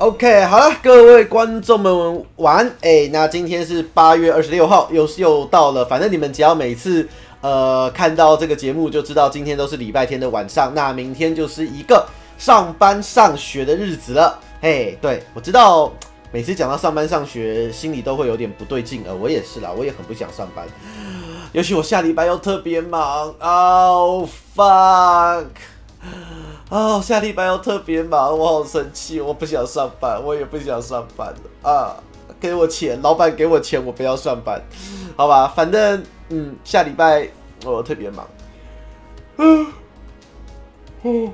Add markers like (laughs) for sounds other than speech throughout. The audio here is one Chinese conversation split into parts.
OK，好了，各位观众们晚安。哎，那今天是八月二十六号，又是又到了。反正你们只要每次呃看到这个节目，就知道今天都是礼拜天的晚上。那明天就是一个上班上学的日子了。嘿，对我知道，每次讲到上班上学，心里都会有点不对劲。呃，我也是啦，我也很不想上班，尤其我下礼拜又特别忙。Oh fuck！啊，下礼拜又特别忙，我好生气，我不想上班，我也不想上班了啊！给我钱，老板给我钱，我不要上班，好吧？反正嗯，下礼拜我特别忙。嗯，哦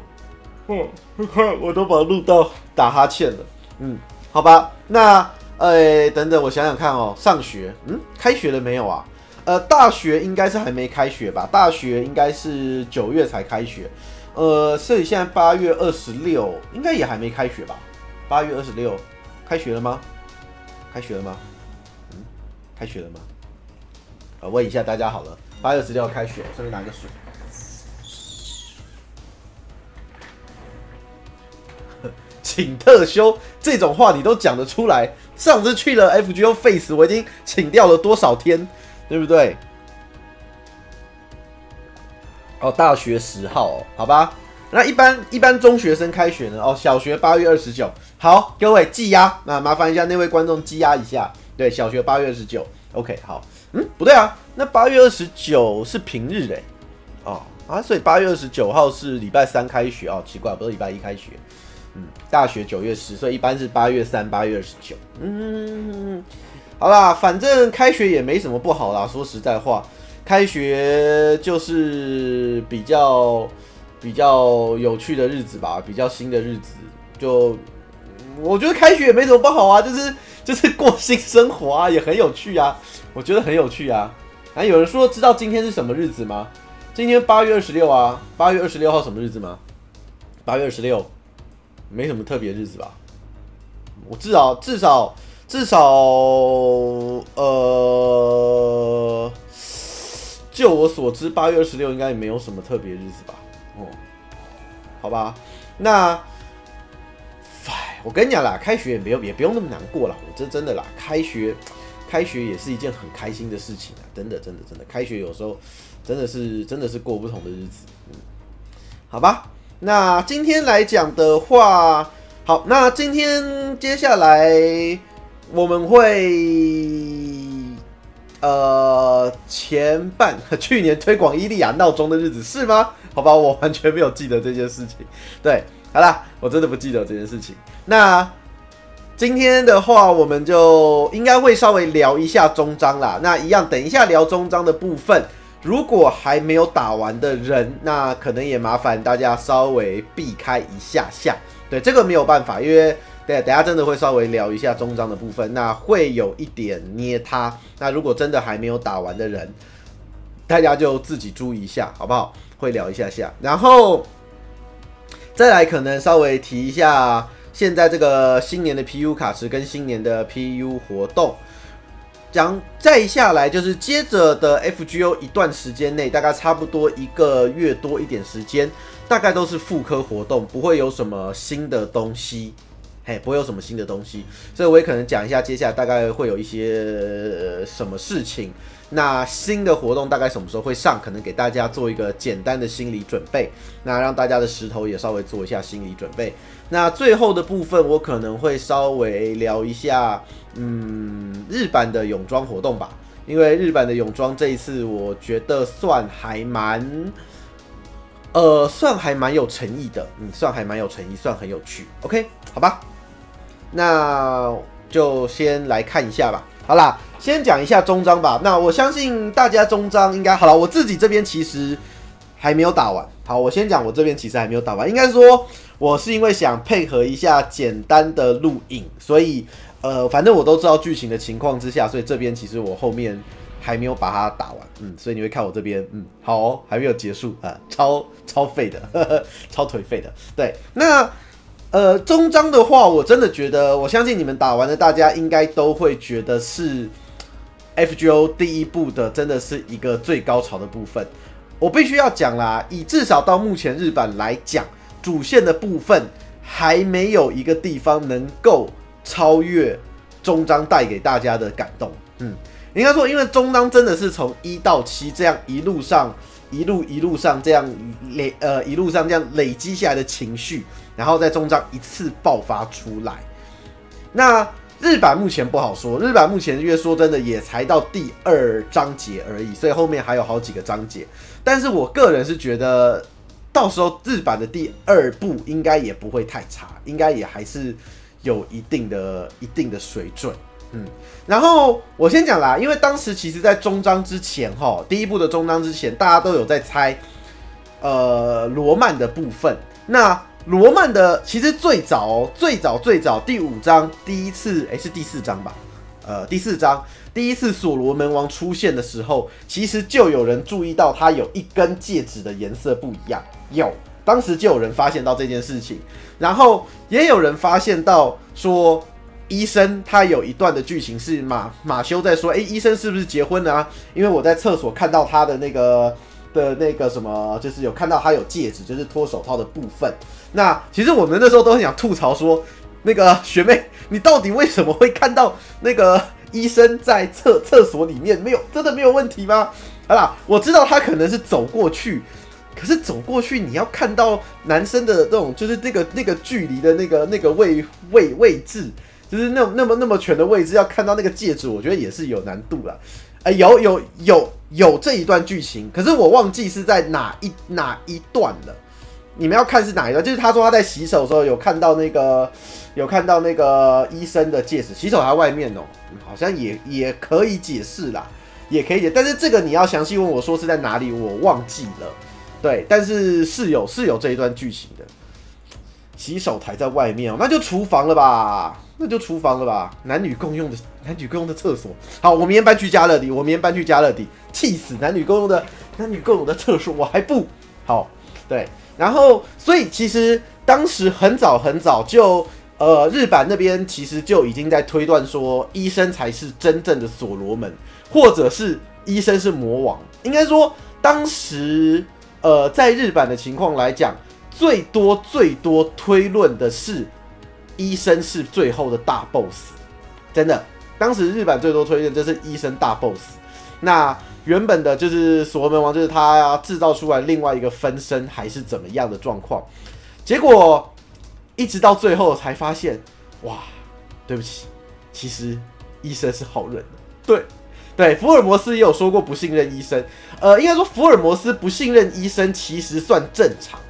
哦，看我都把录到打哈欠了。嗯，好吧，那呃，等等，我想想看哦，上学，嗯，开学了没有啊？呃，大学应该是还没开学吧？大学应该是九月才开学。呃，所以现在八月二十六，应该也还没开学吧？八月二十六，开学了吗？开学了吗？嗯，开学了吗？呃，问一下大家好了，八月二十六开学，顺便拿个水。(laughs) 请特休这种话你都讲得出来？上次去了 FGO Face，我已经请掉了多少天，对不对？哦，大学十号哦，好吧。那一般一般中学生开学呢？哦，小学八月二十九。好，各位记压，那麻烦一下那位观众记压一下。对，小学八月二十九。OK，好。嗯，不对啊，那八月二十九是平日嘞。哦啊，所以八月二十九号是礼拜三开学哦，奇怪，不是礼拜一开学。嗯，大学九月十，所以一般是八月三、八月二十九。嗯，好啦，反正开学也没什么不好啦，说实在话。开学就是比较比较有趣的日子吧，比较新的日子。就我觉得开学也没什么不好啊，就是就是过新生活啊，也很有趣啊。我觉得很有趣啊。啊，有人说知道今天是什么日子吗？今天八月二十六啊，八月二十六号什么日子吗？八月二十六，没什么特别日子吧？我至少至少至少呃。就我所知，八月二十六应该也没有什么特别日子吧？哦，好吧，那，哎，我跟你讲啦，开学也没有也不用那么难过了。我这真的啦，开学，开学也是一件很开心的事情啊！真的，真的，真的，开学有时候真的是真的是过不同的日子。嗯，好吧，那今天来讲的话，好，那今天接下来我们会。呃，前半去年推广伊利亚闹钟的日子是吗？好吧，我完全没有记得这件事情。对，好啦，我真的不记得这件事情。那今天的话，我们就应该会稍微聊一下终章啦。那一样，等一下聊终章的部分，如果还没有打完的人，那可能也麻烦大家稍微避开一下下。对，这个没有办法，因为。对，等下真的会稍微聊一下终章的部分，那会有一点捏他。那如果真的还没有打完的人，大家就自己注意一下，好不好？会聊一下下，然后再来可能稍微提一下现在这个新年的 PU 卡池跟新年的 PU 活动。讲再下来就是接着的 FGO 一段时间内，大概差不多一个月多一点时间，大概都是复刻活动，不会有什么新的东西。嘿，不会有什么新的东西，所以我也可能讲一下接下来大概会有一些什么事情。那新的活动大概什么时候会上？可能给大家做一个简单的心理准备，那让大家的石头也稍微做一下心理准备。那最后的部分，我可能会稍微聊一下，嗯，日版的泳装活动吧，因为日版的泳装这一次我觉得算还蛮，呃，算还蛮有诚意的，嗯，算还蛮有诚意，算很有趣。OK，好吧。那就先来看一下吧。好啦，先讲一下终章吧。那我相信大家终章应该好了。我自己这边其实还没有打完。好，我先讲我这边其实还没有打完。应该说，我是因为想配合一下简单的录影，所以呃，反正我都知道剧情的情况之下，所以这边其实我后面还没有把它打完。嗯，所以你会看我这边，嗯，好，还没有结束啊，超超废的，呵 (laughs) 呵超颓废的。对，那。呃，终章的话，我真的觉得，我相信你们打完的大家应该都会觉得是 FGO 第一部的，真的是一个最高潮的部分。我必须要讲啦，以至少到目前日版来讲，主线的部分还没有一个地方能够超越终章带给大家的感动。嗯，应该说，因为终章真的是从一到七这样一路上一路一路上这样累呃一路上这样累积下来的情绪，然后在终章一次爆发出来。那日版目前不好说，日版目前因为说真的也才到第二章节而已，所以后面还有好几个章节。但是我个人是觉得。到时候日版的第二部应该也不会太差，应该也还是有一定的一定的水准。嗯，然后我先讲啦，因为当时其实在中章之前，哈，第一部的中章之前，大家都有在猜，呃，罗曼的部分。那罗曼的其实最早最早最早第五章第一次，哎，是第四章吧？呃，第四章。第一次所罗门王出现的时候，其实就有人注意到他有一根戒指的颜色不一样。有，当时就有人发现到这件事情，然后也有人发现到说，医生他有一段的剧情是马马修在说，哎，医生是不是结婚了啊？因为我在厕所看到他的那个的那个什么，就是有看到他有戒指，就是脱手套的部分。那其实我们那时候都很想吐槽说，那个 (laughs) 学妹，你到底为什么会看到那个？医生在厕厕所里面没有真的没有问题吗？好啦，我知道他可能是走过去，可是走过去你要看到男生的这种就是那个那个距离的那个那个位位位置，就是那那么那么全的位置，要看到那个戒指，我觉得也是有难度了。哎，有有有有这一段剧情，可是我忘记是在哪一哪一段了。你们要看是哪一段？就是他说他在洗手的时候有看到那个。有看到那个医生的戒指，洗手台外面哦，好像也也可以解释啦，也可以解，但是这个你要详细问我说是在哪里，我忘记了。对，但是是有是有这一段剧情的。洗手台在外面哦，那就厨房了吧？那就厨房了吧？男女共用的男女共用的厕所。好，我明天搬去加勒底，我明天搬去加勒底，气死！男女共用的男女共用的厕所，我还不好。对，然后所以其实当时很早很早就。呃，日版那边其实就已经在推断说，医生才是真正的所罗门，或者是医生是魔王。应该说，当时呃，在日版的情况来讲，最多最多推论的是医生是最后的大 boss。真的，当时日版最多推论就是医生大 boss。那原本的就是所罗门王，就是他制造出来另外一个分身，还是怎么样的状况？结果。一直到最后才发现，哇，对不起，其实医生是好人。对，对，福尔摩斯也有说过不信任医生。呃，应该说福尔摩斯不信任医生其实算正常。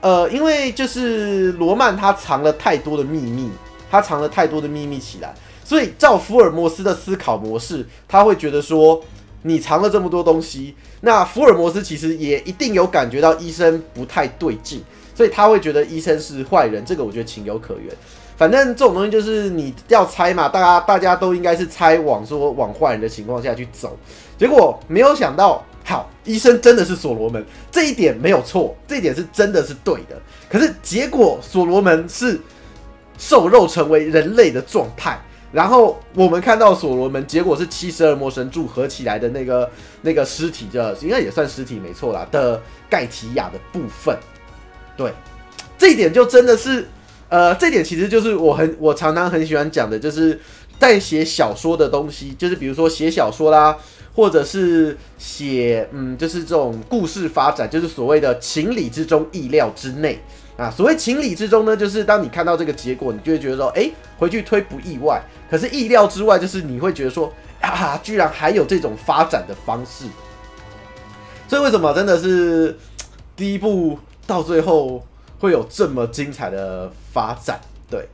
呃，因为就是罗曼他藏了太多的秘密，他藏了太多的秘密起来，所以照福尔摩斯的思考模式，他会觉得说你藏了这么多东西，那福尔摩斯其实也一定有感觉到医生不太对劲。所以他会觉得医生是坏人，这个我觉得情有可原。反正这种东西就是你要猜嘛，大家大家都应该是猜往说往坏人的情况下去走。结果没有想到，好，医生真的是所罗门，这一点没有错，这一点是真的是对的。可是结果所罗门是瘦肉成为人类的状态，然后我们看到所罗门，结果是七十二魔神柱合起来的那个那个尸体，这应该也算尸体没错啦的盖提亚的部分。对，这一点就真的是，呃，这点其实就是我很我常常很喜欢讲的，就是在写小说的东西，就是比如说写小说啦，或者是写嗯，就是这种故事发展，就是所谓的情理之中，意料之内啊。所谓情理之中呢，就是当你看到这个结果，你就会觉得说，哎，回去推不意外。可是意料之外，就是你会觉得说，啊，居然还有这种发展的方式。所以为什么真的是第一部？到最后会有这么精彩的发展，对，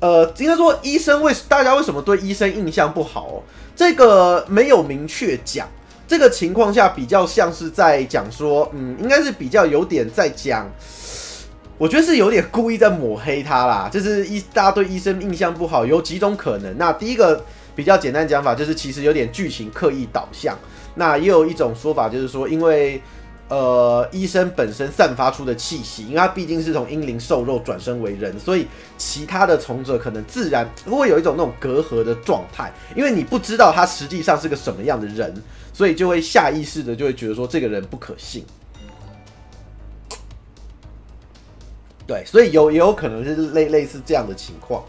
呃，应该说医生为大家为什么对医生印象不好？这个没有明确讲，这个情况下比较像是在讲说，嗯，应该是比较有点在讲，我觉得是有点故意在抹黑他啦，就是医大家对医生印象不好有几种可能。那第一个比较简单讲法就是其实有点剧情刻意导向，那也有一种说法就是说因为。呃，医生本身散发出的气息，因为他毕竟是从阴灵兽肉转生为人，所以其他的从者可能自然会有一种那种隔阂的状态，因为你不知道他实际上是个什么样的人，所以就会下意识的就会觉得说这个人不可信。对，所以有也有可能是类类似这样的情况。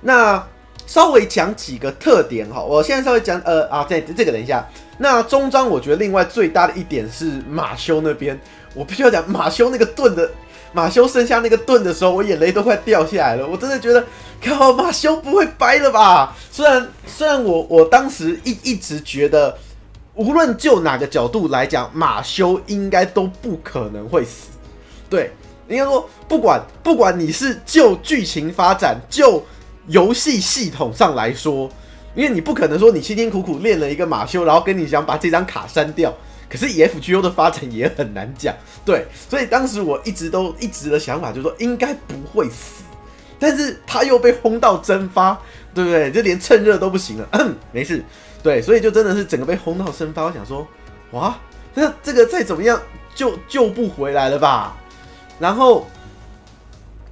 那稍微讲几个特点哈，我现在稍微讲呃啊，这这个等一下。那中章我觉得另外最大的一点是马修那边，我必须要讲马修那个盾的马修剩下那个盾的时候，我眼泪都快掉下来了。我真的觉得靠马修不会掰了吧？虽然虽然我我当时一一直觉得，无论就哪个角度来讲，马修应该都不可能会死。对，应该说不管不管你是就剧情发展就。游戏系统上来说，因为你不可能说你辛辛苦苦练了一个马修，然后跟你想把这张卡删掉。可是以 FGO 的发展也很难讲，对，所以当时我一直都一直的想法就是说应该不会死，但是他又被轰到蒸发，对不对？就连趁热都不行了，嗯没事，对，所以就真的是整个被轰到蒸发。我想说，哇，那这个再怎么样就救不回来了吧？然后。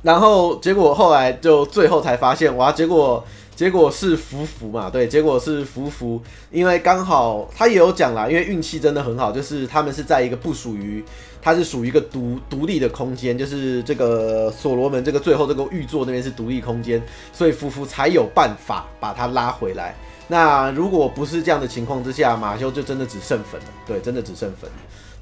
然后结果后来就最后才发现，哇！结果结果是福福嘛，对，结果是福福，因为刚好他也有讲啦，因为运气真的很好，就是他们是在一个不属于，它是属于一个独独立的空间，就是这个所罗门这个最后这个玉座那边是独立空间，所以福福才有办法把他拉回来。那如果不是这样的情况之下，马修就真的只剩粉了，对，真的只剩粉。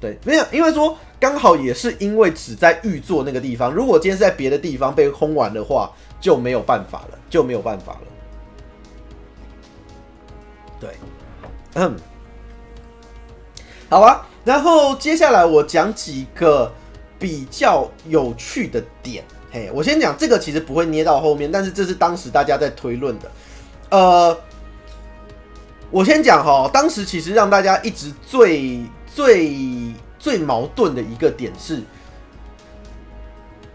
对，没有，因为说刚好也是因为只在玉座那个地方，如果今天是在别的地方被轰完的话，就没有办法了，就没有办法了。对，嗯，好吧，然后接下来我讲几个比较有趣的点。嘿，我先讲这个，其实不会捏到后面，但是这是当时大家在推论的。呃，我先讲哈，当时其实让大家一直最。最最矛盾的一个点是，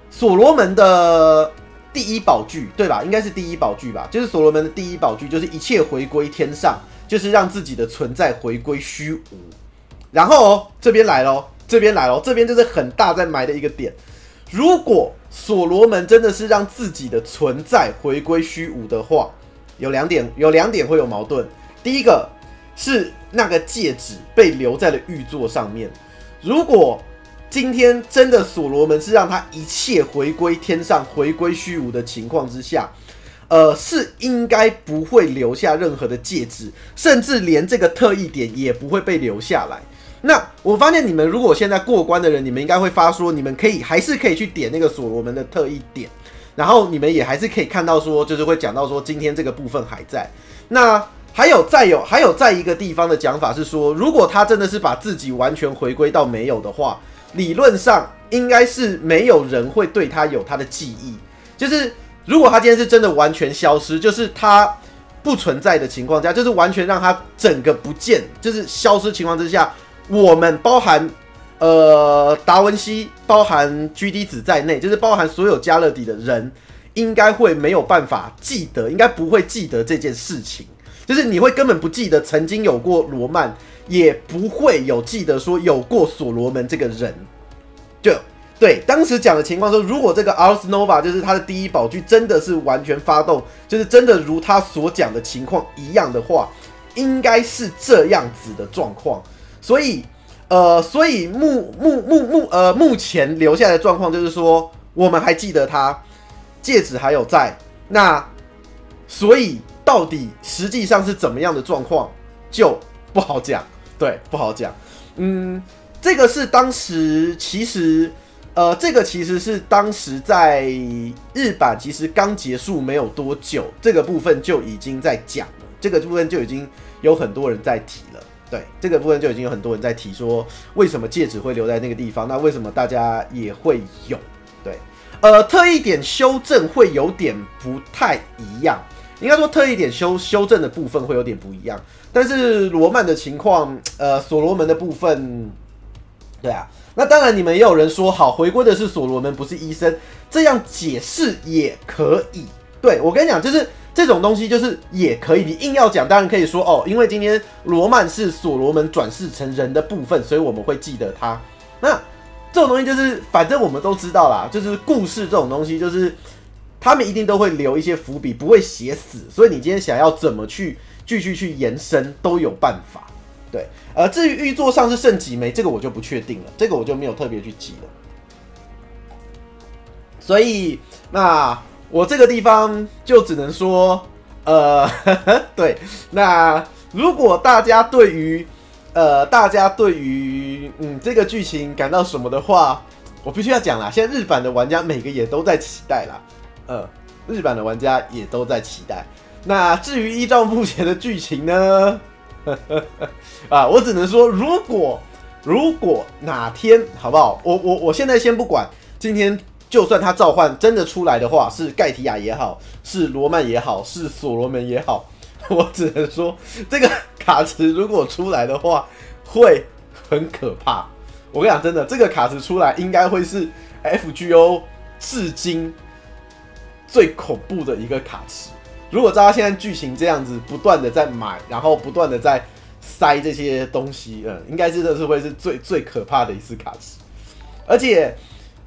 所罗门的第一宝具，对吧？应该是第一宝具吧？就是所罗门的第一宝具，就是一切回归天上，就是让自己的存在回归虚无。然后这边来喽，这边来喽，这边就是很大在埋的一个点。如果所罗门真的是让自己的存在回归虚无的话，有两点，有两点会有矛盾。第一个。是那个戒指被留在了玉座上面。如果今天真的所罗门是让他一切回归天上、回归虚无的情况之下，呃，是应该不会留下任何的戒指，甚至连这个特异点也不会被留下来。那我发现你们如果现在过关的人，你们应该会发说，你们可以还是可以去点那个所罗门的特异点，然后你们也还是可以看到说，就是会讲到说今天这个部分还在。那还有再有还有在一个地方的讲法是说，如果他真的是把自己完全回归到没有的话，理论上应该是没有人会对他有他的记忆。就是如果他今天是真的完全消失，就是他不存在的情况下，就是完全让他整个不见，就是消失情况之下，我们包含呃达文西、包含 G D 子在内，就是包含所有加勒底的人，应该会没有办法记得，应该不会记得这件事情。就是你会根本不记得曾经有过罗曼，也不会有记得说有过所罗门这个人。就对当时讲的情况说，如果这个 Ars Nova 就是他的第一宝具真的是完全发动，就是真的如他所讲的情况一样的话，应该是这样子的状况。所以，呃，所以目目目目呃目前留下的状况就是说，我们还记得他戒指还有在那，所以。到底实际上是怎么样的状况，就不好讲。对，不好讲。嗯，这个是当时其实，呃，这个其实是当时在日版其实刚结束没有多久，这个部分就已经在讲了。这个部分就已经有很多人在提了。对，这个部分就已经有很多人在提说，为什么戒指会留在那个地方？那为什么大家也会有？对，呃，特一点修正会有点不太一样。应该说，特异点修修正的部分会有点不一样，但是罗曼的情况，呃，所罗门的部分，对啊，那当然你们也有人说，好，回归的是所罗门，不是医生，这样解释也可以。对我跟你讲，就是这种东西，就是也可以，你硬要讲，当然可以说哦，因为今天罗曼是所罗门转世成人的部分，所以我们会记得他。那这种东西就是，反正我们都知道啦，就是故事这种东西，就是。他们一定都会留一些伏笔，不会写死，所以你今天想要怎么去继续去延伸都有办法。对，呃，至于玉座上是剩几枚，这个我就不确定了，这个我就没有特别去记了。所以那我这个地方就只能说，呃，(laughs) 对，那如果大家对于呃大家对于嗯这个剧情感到什么的话，我必须要讲啦，现在日版的玩家每个也都在期待啦，呃，日版的玩家也都在期待。那至于依照目前的剧情呢，(laughs) 啊，我只能说，如果如果哪天好不好，我我我现在先不管，今天就算他召唤真的出来的话，是盖提亚也好，是罗曼也好，是所罗门也好，(laughs) 我只能说，这个卡池如果出来的话，会很可怕。我跟你讲，真的，这个卡池出来应该会是 FGO 至今最恐怖的一个卡池。如果照他现在剧情这样子，不断的在买，然后不断的在塞这些东西，嗯，应该真的是会是最最可怕的一次卡池。而且，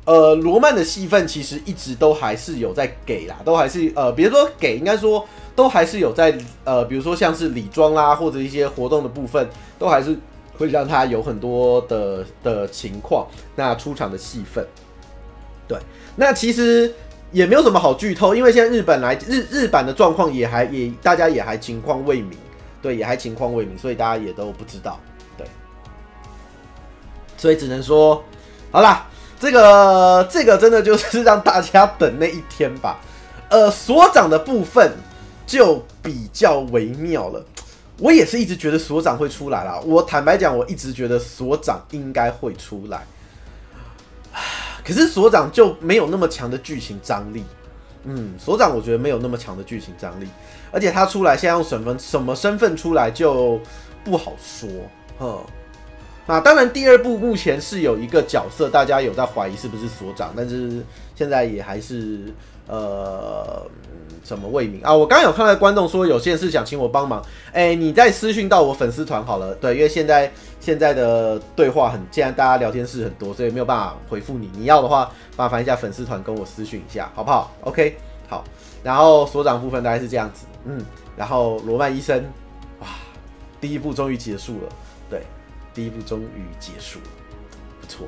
呃，罗曼的戏份其实一直都还是有在给啦，都还是呃，别说给，应该说都还是有在呃，比如说像是礼装啦，或者一些活动的部分，都还是会让他有很多的的情况，那出场的戏份。对，那其实。也没有什么好剧透，因为现在日本来日日版的状况也还也大家也还情况未明，对，也还情况未明，所以大家也都不知道，对，所以只能说，好啦，这个这个真的就是让大家等那一天吧。呃，所长的部分就比较微妙了，我也是一直觉得所长会出来啦。我坦白讲，我一直觉得所长应该会出来。可是所长就没有那么强的剧情张力，嗯，所长我觉得没有那么强的剧情张力，而且他出来现在用什么什么身份出来就不好说，哼。那当然第二部目前是有一个角色，大家有在怀疑是不是所长，但是现在也还是呃。什么未名啊？我刚刚有看到观众说有件事想请我帮忙，哎，你再私讯到我粉丝团好了。对，因为现在现在的对话很，现在大家聊天室很多，所以没有办法回复你。你要的话，麻烦一下粉丝团跟我私讯一下，好不好？OK，好。然后所长部分大概是这样子，嗯。然后罗曼医生，哇，第一部终于结束了，对，第一部终于结束了，不错。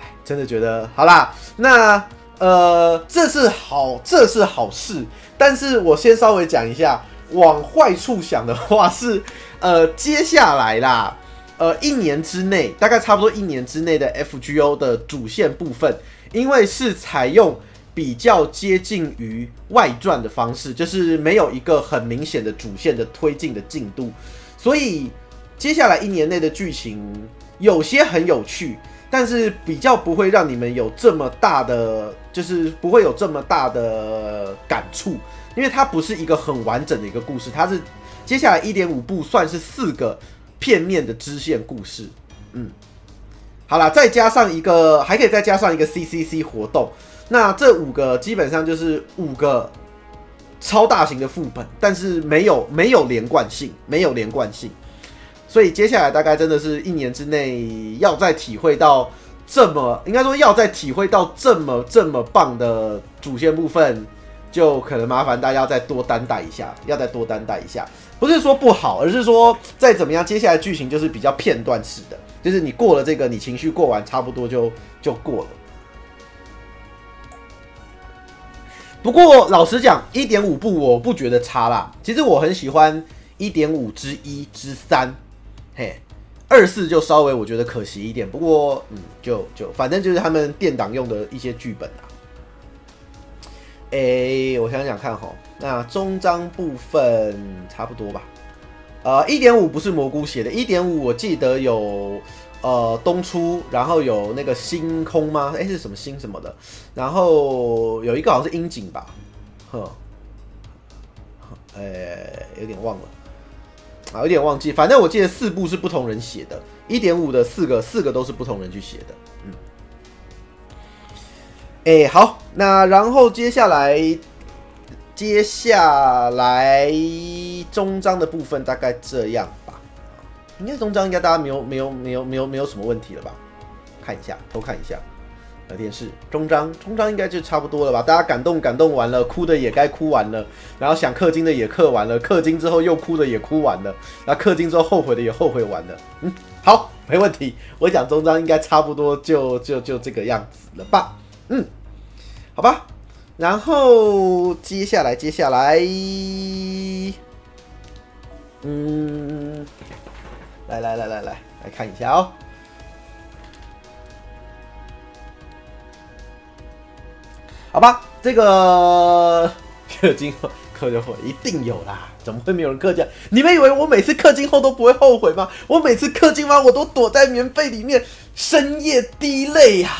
哎，真的觉得好啦，那。呃，这是好，这是好事。但是我先稍微讲一下，往坏处想的话是，呃，接下来啦，呃，一年之内，大概差不多一年之内的 FGO 的主线部分，因为是采用比较接近于外传的方式，就是没有一个很明显的主线的推进的进度，所以接下来一年内的剧情有些很有趣。但是比较不会让你们有这么大的，就是不会有这么大的感触，因为它不是一个很完整的一个故事，它是接下来一点五部算是四个片面的支线故事。嗯，好了，再加上一个，还可以再加上一个 CCC 活动，那这五个基本上就是五个超大型的副本，但是没有没有连贯性，没有连贯性。所以接下来大概真的是一年之内，要再体会到这么，应该说要再体会到这么这么棒的主线部分，就可能麻烦大家再多担待一下，要再多担待一下。不是说不好，而是说再怎么样，接下来剧情就是比较片段式的，就是你过了这个，你情绪过完，差不多就就过了。不过老实讲，一点五部我不觉得差啦，其实我很喜欢一点五之一之三。嘿，二四就稍微我觉得可惜一点，不过嗯，就就反正就是他们电档用的一些剧本啊。哎，我想想看哈，那中章部分差不多吧。呃，一点五不是蘑菇写的，一点五我记得有呃东出，然后有那个星空吗？哎，是什么星什么的？然后有一个好像是樱井吧？呵，哎，有点忘了。啊，有点忘记，反正我记得四部是不同人写的，一点五的四个，四个都是不同人去写的。嗯，哎，好，那然后接下来，接下来中章的部分大概这样吧。应该中章应该大家没有没有没有没有没有什么问题了吧？看一下，偷看一下。聊天室终章，终章应该就差不多了吧？大家感动感动完了，哭的也该哭完了，然后想氪金的也氪完了，氪金之后又哭的也哭完了，那氪金之后后悔的也后悔完了。嗯，好，没问题。我讲终章应该差不多就就就这个样子了吧？嗯，好吧。然后接下来，接下来，嗯，来来来来来来看一下哦。好吧，这个 (laughs) 氪金后氪金后一定有啦，怎么会没有人氪金？你们以为我每次氪金后都不会后悔吗？我每次氪金完，我都躲在棉被里面深夜滴泪呀。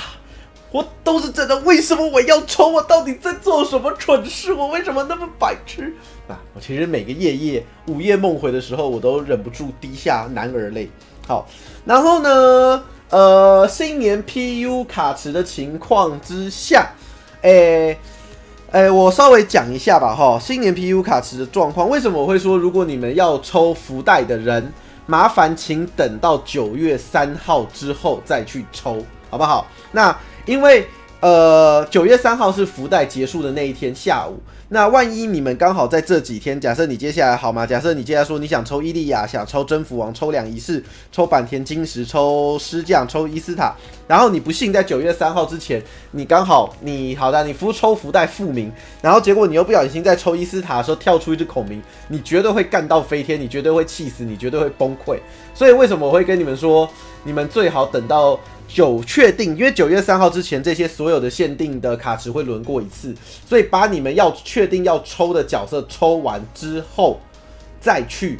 我都是真的，为什么我要抽？我到底在做什么蠢事？我为什么那么白痴啊？我其实每个夜夜午夜梦回的时候，我都忍不住滴下男儿泪。好，然后呢，呃，新年 PU 卡池的情况之下，诶，诶，我稍微讲一下吧，哈，新年 PU 卡池的状况，为什么我会说，如果你们要抽福袋的人，麻烦请等到九月三号之后再去抽，好不好？那。因为呃，九月三号是福袋结束的那一天下午。那万一你们刚好在这几天，假设你接下来好吗？假设你接下来说你想抽伊利亚，想抽征服王，抽两仪式，抽坂田金石，抽师将，抽伊斯塔，然后你不幸在九月三号之前，你刚好你好的，你福抽福袋复明，然后结果你又不小心在抽伊斯塔的时候跳出一只孔明，你绝对会干到飞天，你绝对会气死，你绝对会崩溃。所以为什么我会跟你们说，你们最好等到。九确定，因为九月三号之前，这些所有的限定的卡池会轮过一次，所以把你们要确定要抽的角色抽完之后，再去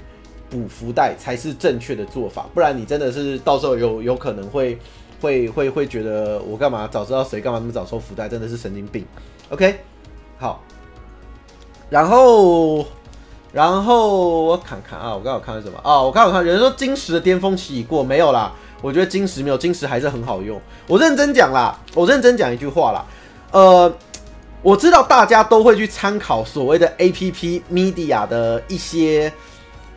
补福袋才是正确的做法。不然你真的是到时候有 (laughs) 有可能会会会会觉得我干嘛早知道谁干嘛那么早抽福袋，真的是神经病。OK，好，然后然后我看看啊，我刚好看到什么啊？我刚好看有人说金石的巅峰期已过，没有啦。我觉得金石没有金石还是很好用。我认真讲啦，我认真讲一句话啦。呃，我知道大家都会去参考所谓的 A P P Media 的一些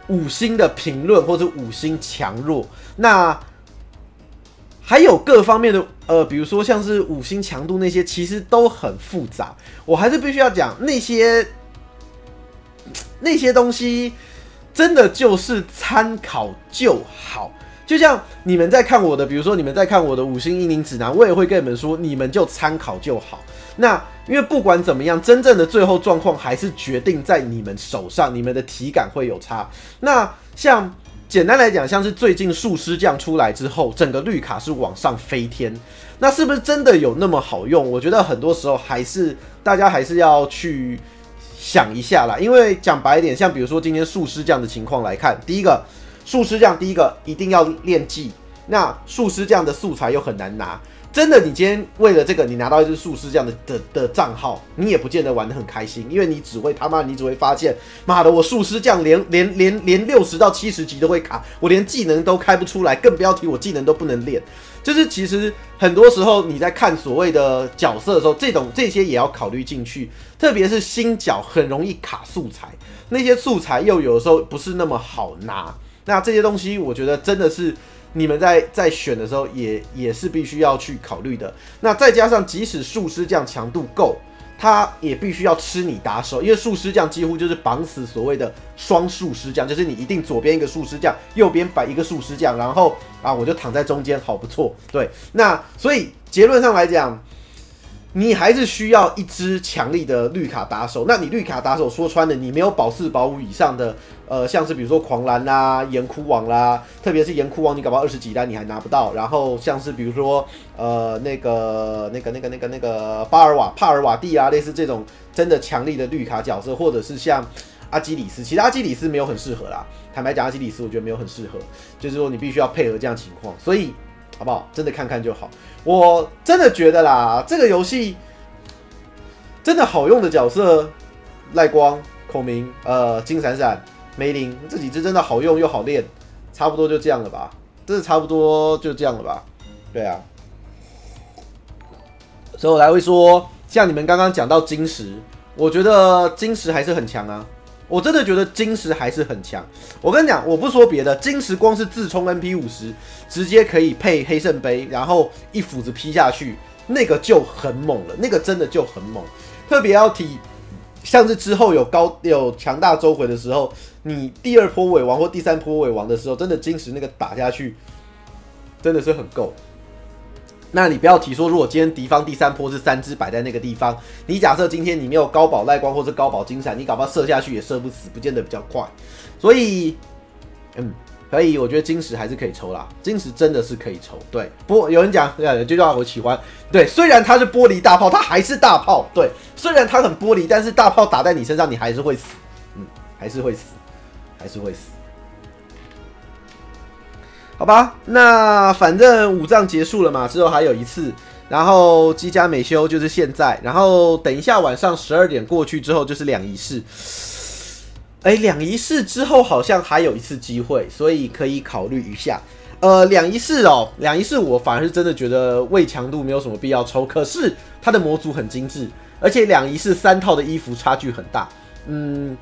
五星的评论或者五星强弱，那还有各方面的呃，比如说像是五星强度那些，其实都很复杂。我还是必须要讲那些那些东西，真的就是参考就好。就像你们在看我的，比如说你们在看我的五星阴灵指南，我也会跟你们说，你们就参考就好。那因为不管怎么样，真正的最后状况还是决定在你们手上，你们的体感会有差。那像简单来讲，像是最近术师将出来之后，整个绿卡是往上飞天，那是不是真的有那么好用？我觉得很多时候还是大家还是要去想一下啦。因为讲白一点，像比如说今天术师这样的情况来看，第一个。术师匠第一个一定要练技，那术师匠的素材又很难拿，真的，你今天为了这个，你拿到一只术师匠的的的账号，你也不见得玩得很开心，因为你只会他妈，你只会发现，妈的，我术师匠连连连连六十到七十级都会卡，我连技能都开不出来，更不要提我技能都不能练。就是其实很多时候你在看所谓的角色的时候，这种这些也要考虑进去，特别是新角很容易卡素材，那些素材又有的时候不是那么好拿。那这些东西，我觉得真的是你们在在选的时候，也也是必须要去考虑的。那再加上，即使术师这样强度够，他也必须要吃你打手，因为术师这样几乎就是绑死所谓的双术师这样，就是你一定左边一个术师这样，右边摆一个术师这样，然后啊，我就躺在中间，好不错。对，那所以结论上来讲。你还是需要一支强力的绿卡打手。那你绿卡打手说穿了，你没有保四保五以上的，呃，像是比如说狂澜啦、岩窟王啦，特别是岩窟王，你搞不好二十几单你还拿不到。然后像是比如说，呃，那个、那个、那个、那个、那个巴尔瓦、帕尔瓦蒂啊，类似这种真的强力的绿卡角色，或者是像阿基里斯，其实阿基里斯没有很适合啦。坦白讲，阿基里斯我觉得没有很适合，就是说你必须要配合这样情况，所以。好不好？真的看看就好。我真的觉得啦，这个游戏真的好用的角色，赖光、孔明、呃金闪闪、梅林这几只真的好用又好练，差不多就这样了吧？真的差不多就这样了吧？对啊。所以我才会说，像你们刚刚讲到金石，我觉得金石还是很强啊。我真的觉得金石还是很强。我跟你讲，我不说别的，金石光是自冲 NP 五十，直接可以配黑圣杯，然后一斧子劈下去，那个就很猛了，那个真的就很猛。特别要提，像是之后有高有强大周回的时候，你第二波尾王或第三波尾王的时候，真的金石那个打下去，真的是很够。那你不要提说，如果今天敌方第三波是三只摆在那个地方，你假设今天你没有高保赖光或者高保金闪，你搞不好射下去也射不死，不见得比较快。所以，嗯，可以，我觉得金石还是可以抽啦，金石真的是可以抽。对，不有人讲，对，这句话我喜欢。对，虽然它是玻璃大炮，它还是大炮。对，虽然它很玻璃，但是大炮打在你身上，你还是会死。嗯，还是会死，还是会死。好吧，那反正五仗结束了嘛，之后还有一次，然后机加美修就是现在，然后等一下晚上十二点过去之后就是两仪式，哎，两仪式之后好像还有一次机会，所以可以考虑一下。呃，两仪式哦，两仪式我反而是真的觉得胃强度没有什么必要抽，可是它的模组很精致，而且两仪式三套的衣服差距很大，嗯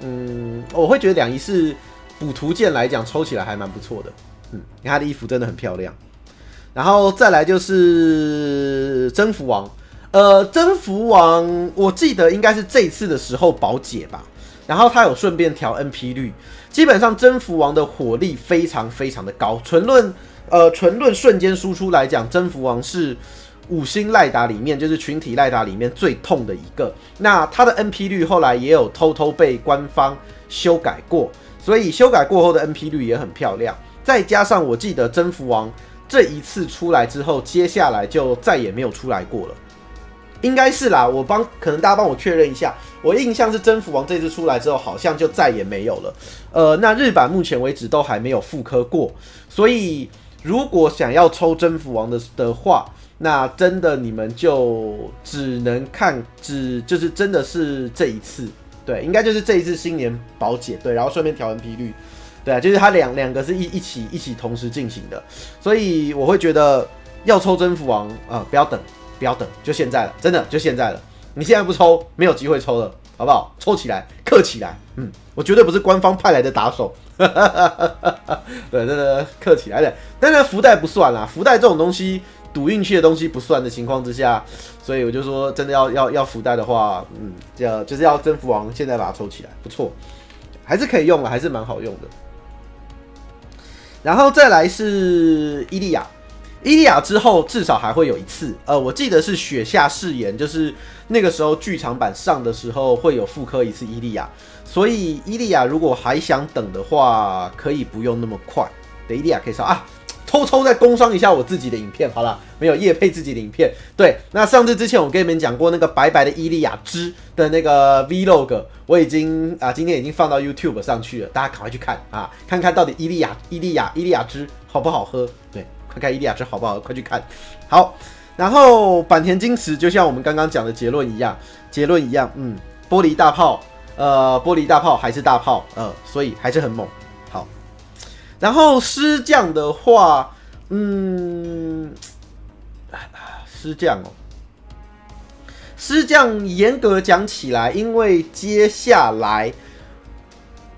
嗯，我会觉得两仪式。补图鉴来讲，抽起来还蛮不错的。嗯，他的衣服真的很漂亮。然后再来就是征服王，呃，征服王我记得应该是这次的时候保解吧。然后他有顺便调 NP 率，基本上征服王的火力非常非常的高。纯论呃纯论瞬间输出来讲，征服王是五星赖达里面就是群体赖达里面最痛的一个。那他的 NP 率后来也有偷偷被官方修改过。所以修改过后的 NP 率也很漂亮，再加上我记得征服王这一次出来之后，接下来就再也没有出来过了，应该是啦。我帮可能大家帮我确认一下，我印象是征服王这次出来之后，好像就再也没有了。呃，那日版目前为止都还没有复刻过，所以如果想要抽征服王的的话，那真的你们就只能看，只就是真的是这一次。对，应该就是这一次新年保解，对，然后顺便调 NP 率，对啊，就是它两两个是一一起一起同时进行的，所以我会觉得要抽征服王啊，不要等，不要等，就现在了，真的就现在了，你现在不抽，没有机会抽了，好不好？抽起来，氪起来，嗯，我绝对不是官方派来的打手，(laughs) 对，真的氪起来的，当然福袋不算啦，福袋这种东西。赌运气的东西不算的情况之下，所以我就说，真的要要要福袋的话，嗯，要就是要征服王，现在把它抽起来，不错，还是可以用的，还是蛮好用的。然后再来是伊利亚，伊利亚之后至少还会有一次，呃，我记得是雪下誓言，就是那个时候剧场版上的时候会有复刻一次伊利亚，所以伊利亚如果还想等的话，可以不用那么快，等伊利亚可以上啊。偷偷再工商一下我自己的影片，好了，没有夜配自己的影片。对，那上次之前我跟你们讲过那个白白的伊利亚之的那个 Vlog，我已经啊今天已经放到 YouTube 上去了，大家赶快去看啊，看看到底伊利亚伊利亚伊利亚之好不好喝？对，快看伊利亚之好不好喝？快去看。好，然后坂田金池就像我们刚刚讲的结论一样，结论一样，嗯，玻璃大炮，呃，玻璃大炮还是大炮，呃，所以还是很猛。然后师将的话，嗯，师将哦，师将严格讲起来，因为接下来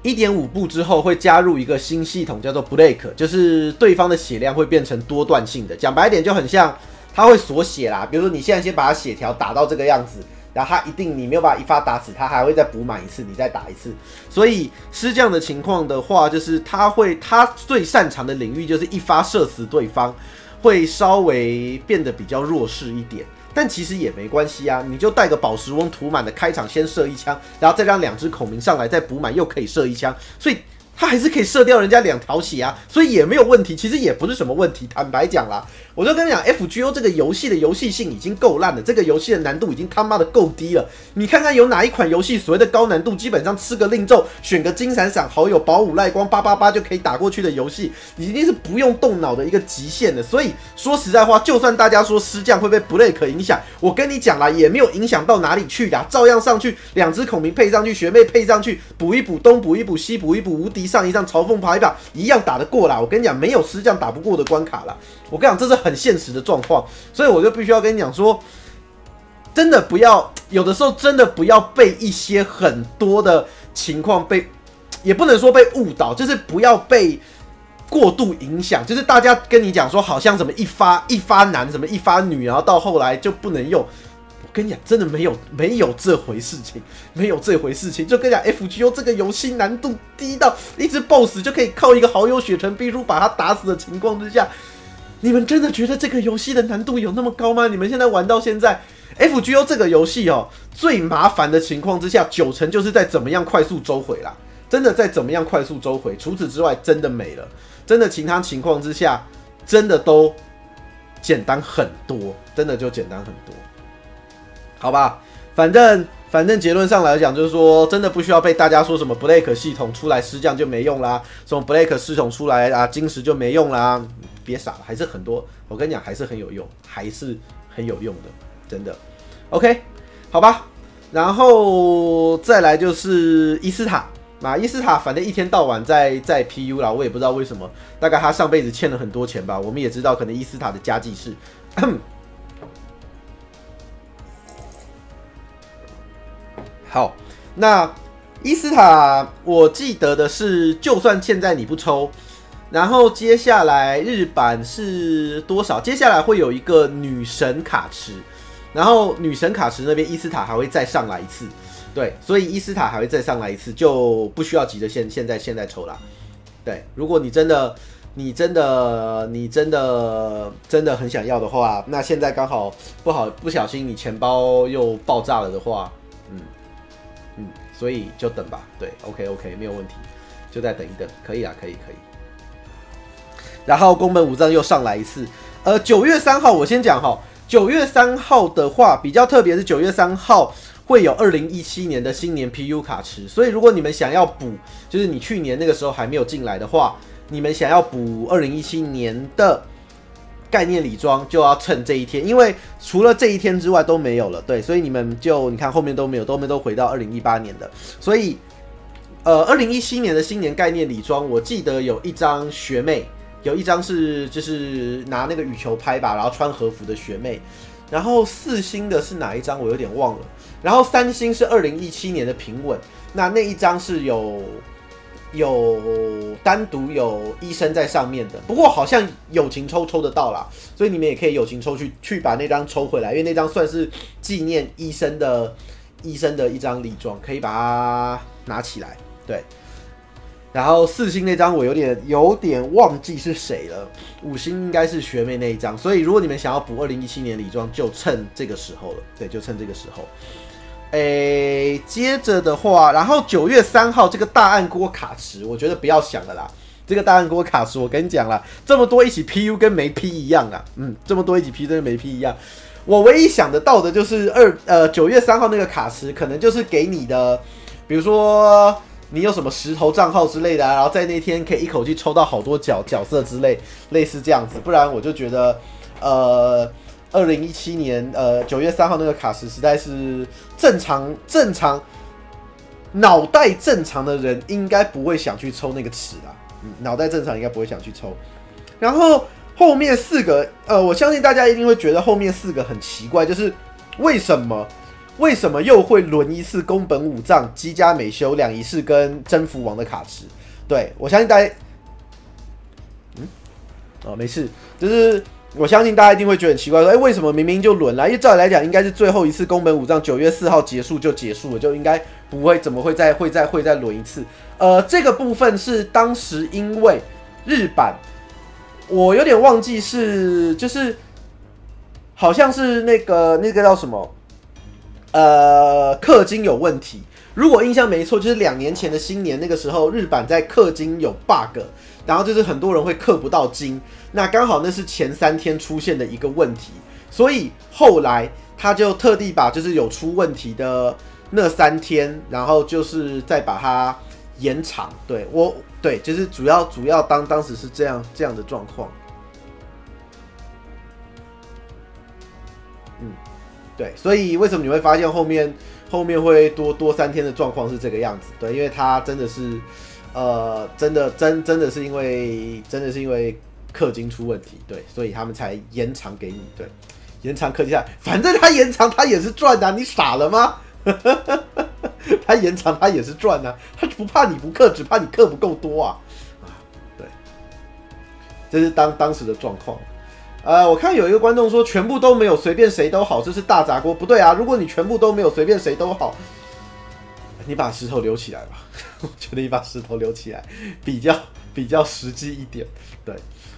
一点五步之后会加入一个新系统，叫做 Break，就是对方的血量会变成多段性的。讲白点，就很像他会锁血啦。比如说你现在先把他血条打到这个样子。然后他一定，你没有把他一发打死，他还会再补满一次，你再打一次。所以是这样的情况的话，就是他会他最擅长的领域就是一发射死对方，会稍微变得比较弱势一点。但其实也没关系啊，你就带个宝石翁涂满的开场先射一枪，然后再让两只孔明上来再补满，又可以射一枪。所以。他还是可以射掉人家两条血啊，所以也没有问题，其实也不是什么问题。坦白讲啦，我就跟你讲，FGO 这个游戏的游戏性已经够烂了，这个游戏的难度已经他妈的够低了。你看看有哪一款游戏所谓的高难度，基本上吃个令咒，选个金闪闪好友，保五赖光八八八就可以打过去的游戏，已经是不用动脑的一个极限了。所以说实在话，就算大家说师将会被 Break 影响，我跟你讲啦，也没有影响到哪里去呀，照样上去，两只孔明配上去，学妹配上去，补一补，东补一补，西补一补，无敌。上一上嘲讽跑一跑一样打得过啦。我跟你讲，没有师将打不过的关卡了。我跟你讲，这是很现实的状况，所以我就必须要跟你讲说，真的不要有的时候真的不要被一些很多的情况被，也不能说被误导，就是不要被过度影响。就是大家跟你讲说，好像什么一发一发男，什么一发女，然后到后来就不能用。我跟你讲，真的没有没有这回事情，没有这回事情。就跟你讲，FGO 这个游戏难度低到一只 BOSS 就可以靠一个好友血成必出把他打死的情况之下，你们真的觉得这个游戏的难度有那么高吗？你们现在玩到现在，FGO 这个游戏哦，最麻烦的情况之下，九成就是在怎么样快速周回啦。真的在怎么样快速周回，除此之外，真的没了。真的其他情况之下，真的都简单很多，真的就简单很多。好吧，反正反正结论上来讲，就是说，真的不需要被大家说什么 Blake 系统出来施降就没用啦，什么 Blake 系统出来啊，金石就没用啦，别傻了，还是很多。我跟你讲，还是很有用，还是很有用的，真的。OK，好吧，然后再来就是伊斯塔。那伊斯塔反正一天到晚在在 PU 啦，我也不知道为什么，大概他上辈子欠了很多钱吧。我们也知道，可能伊斯塔的家计是。好，那伊斯塔，我记得的是，就算现在你不抽，然后接下来日版是多少？接下来会有一个女神卡池，然后女神卡池那边伊斯塔还会再上来一次。对，所以伊斯塔还会再上来一次，就不需要急着现现在现在抽啦。对，如果你真的你真的你真的真的很想要的话，那现在刚好不好不小心你钱包又爆炸了的话，嗯，所以就等吧。对，OK OK，没有问题，就再等一等，可以啊，可以可以。然后宫本武藏又上来一次，呃，九月三号我先讲哈，九月三号的话比较特别是九月三号。会有二零一七年的新年 PU 卡池，所以如果你们想要补，就是你去年那个时候还没有进来的话，你们想要补二零一七年的概念礼装，就要趁这一天，因为除了这一天之外都没有了。对，所以你们就你看后面都没有，都没都回到二零一八年的。所以，呃，二零一七年的新年概念礼装，我记得有一张学妹，有一张是就是拿那个羽球拍吧，然后穿和服的学妹。然后四星的是哪一张？我有点忘了。然后三星是二零一七年的平稳，那那一张是有有单独有医生在上面的，不过好像友情抽抽得到啦，所以你们也可以友情抽去去把那张抽回来，因为那张算是纪念医生的 (laughs) 医生的一张礼装，可以把它拿起来，对。然后四星那张我有点有点忘记是谁了，五星应该是学妹那一张，所以如果你们想要补二零一七年礼装，就趁这个时候了，对，就趁这个时候。诶，接着的话，然后九月三号这个大暗锅卡池，我觉得不要想了啦。这个大暗锅卡池，我跟你讲了，这么多一起 PU 跟没 P 一样啊，嗯，这么多一起 P 跟没 P 一样。我唯一想得到的就是二呃九月三号那个卡池，可能就是给你的，比如说。你有什么石头账号之类的，啊然后在那天可以一口气抽到好多角角色之类，类似这样子。不然我就觉得，呃，二零一七年呃九月三号那个卡池实在是正常正常脑袋正常的人应该不会想去抽那个池啦。嗯，脑袋正常应该不会想去抽。然后后面四个，呃，我相信大家一定会觉得后面四个很奇怪，就是为什么？为什么又会轮一次宫本武藏、姬家美修两仪式跟征服王的卡池？对我相信大家，嗯，哦，没事，就是我相信大家一定会觉得很奇怪，说，哎，为什么明明就轮了？因为照理来讲，应该是最后一次宫本武藏九月四号结束就结束了，就应该不会怎么会再会再会再轮一次。呃，这个部分是当时因为日版，我有点忘记是就是好像是那个那个叫什么？呃，氪金有问题。如果印象没错，就是两年前的新年那个时候，日版在氪金有 bug，然后就是很多人会氪不到金。那刚好那是前三天出现的一个问题，所以后来他就特地把就是有出问题的那三天，然后就是再把它延长。对我，对，就是主要主要当当时是这样这样的状况。对，所以为什么你会发现后面后面会多多三天的状况是这个样子？对，因为它真的是，呃，真的真真的是因为真的是因为氪金出问题，对，所以他们才延长给你，对，延长氪金下，反正他延长他也是赚的，你傻了吗？他延长他也是赚的，他不怕你不氪，只怕你氪不够多啊！啊，对，这是当当时的状况。呃，我看有一个观众说全部都没有随便谁都好，这是大砸锅，不对啊！如果你全部都没有随便谁都好，你把石头留起来吧，(laughs) 我觉得你把石头留起来比较比较实际一点。对，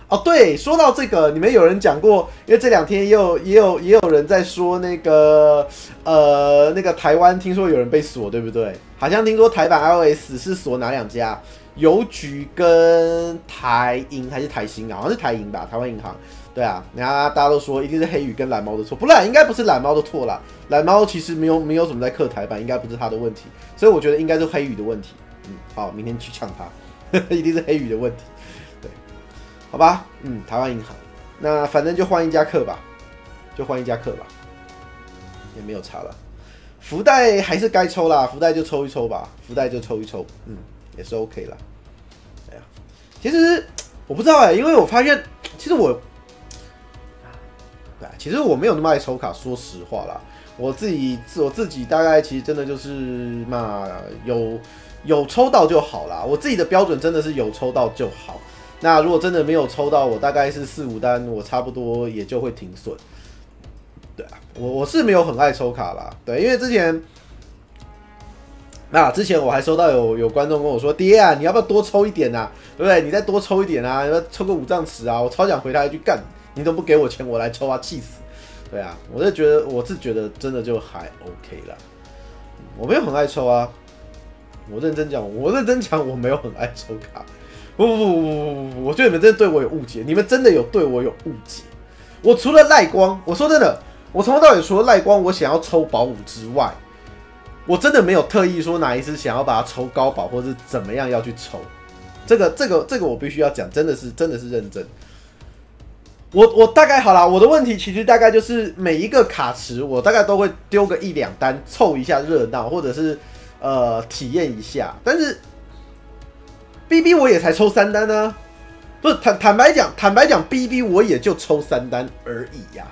哦对，说到这个，你们有人讲过，因为这两天也有也有也有人在说那个呃那个台湾听说有人被锁，对不对？好像听说台版 iOS 是锁哪两家？邮局跟台银还是台新啊？好像是台银吧，台湾银行。对啊，人家大家都说一定是黑羽跟蓝猫的错，不然应该不是蓝猫的错啦。蓝猫其实没有没有什么在刻台版，应该不是他的问题，所以我觉得应该是黑羽的问题。嗯，好，明天去抢他，(laughs) 一定是黑羽的问题。对，好吧，嗯，台湾银行，那反正就换一家课吧，就换一家课吧，也没有差了。福袋还是该抽啦，福袋就抽一抽吧，福袋就抽一抽，嗯，也是 OK 了。哎呀，其实我不知道哎，因为我发现，其实我。其实我没有那么爱抽卡，说实话啦，我自己我自己大概其实真的就是嘛，有有抽到就好啦。我自己的标准真的是有抽到就好。那如果真的没有抽到，我大概是四五单，我差不多也就会停损。对啊，我我是没有很爱抽卡啦，对，因为之前那之前我还收到有有观众跟我说，爹啊，你要不要多抽一点啊？对不对？你再多抽一点啊，要抽个五丈尺啊，我超想回他一句干。你都不给我钱，我来抽啊，气死！对啊，我是觉得，我是觉得真的就还 OK 了。我没有很爱抽啊，我认真讲，我认真讲，我没有很爱抽卡。不不不不不不，我觉得你们真的对我有误解，你们真的有对我有误解。我除了赖光，我说真的，我从头到尾除了赖光，我想要抽宝五之外，我真的没有特意说哪一次想要把它抽高宝，或是怎么样要去抽。这个这个这个我必须要讲，真的是真的是认真。我我大概好了，我的问题其实大概就是每一个卡池，我大概都会丢个一两单凑一下热闹，或者是呃体验一下。但是 B B 我也才抽三单呢，不是坦坦白讲，坦白讲 B B 我也就抽三单而已呀。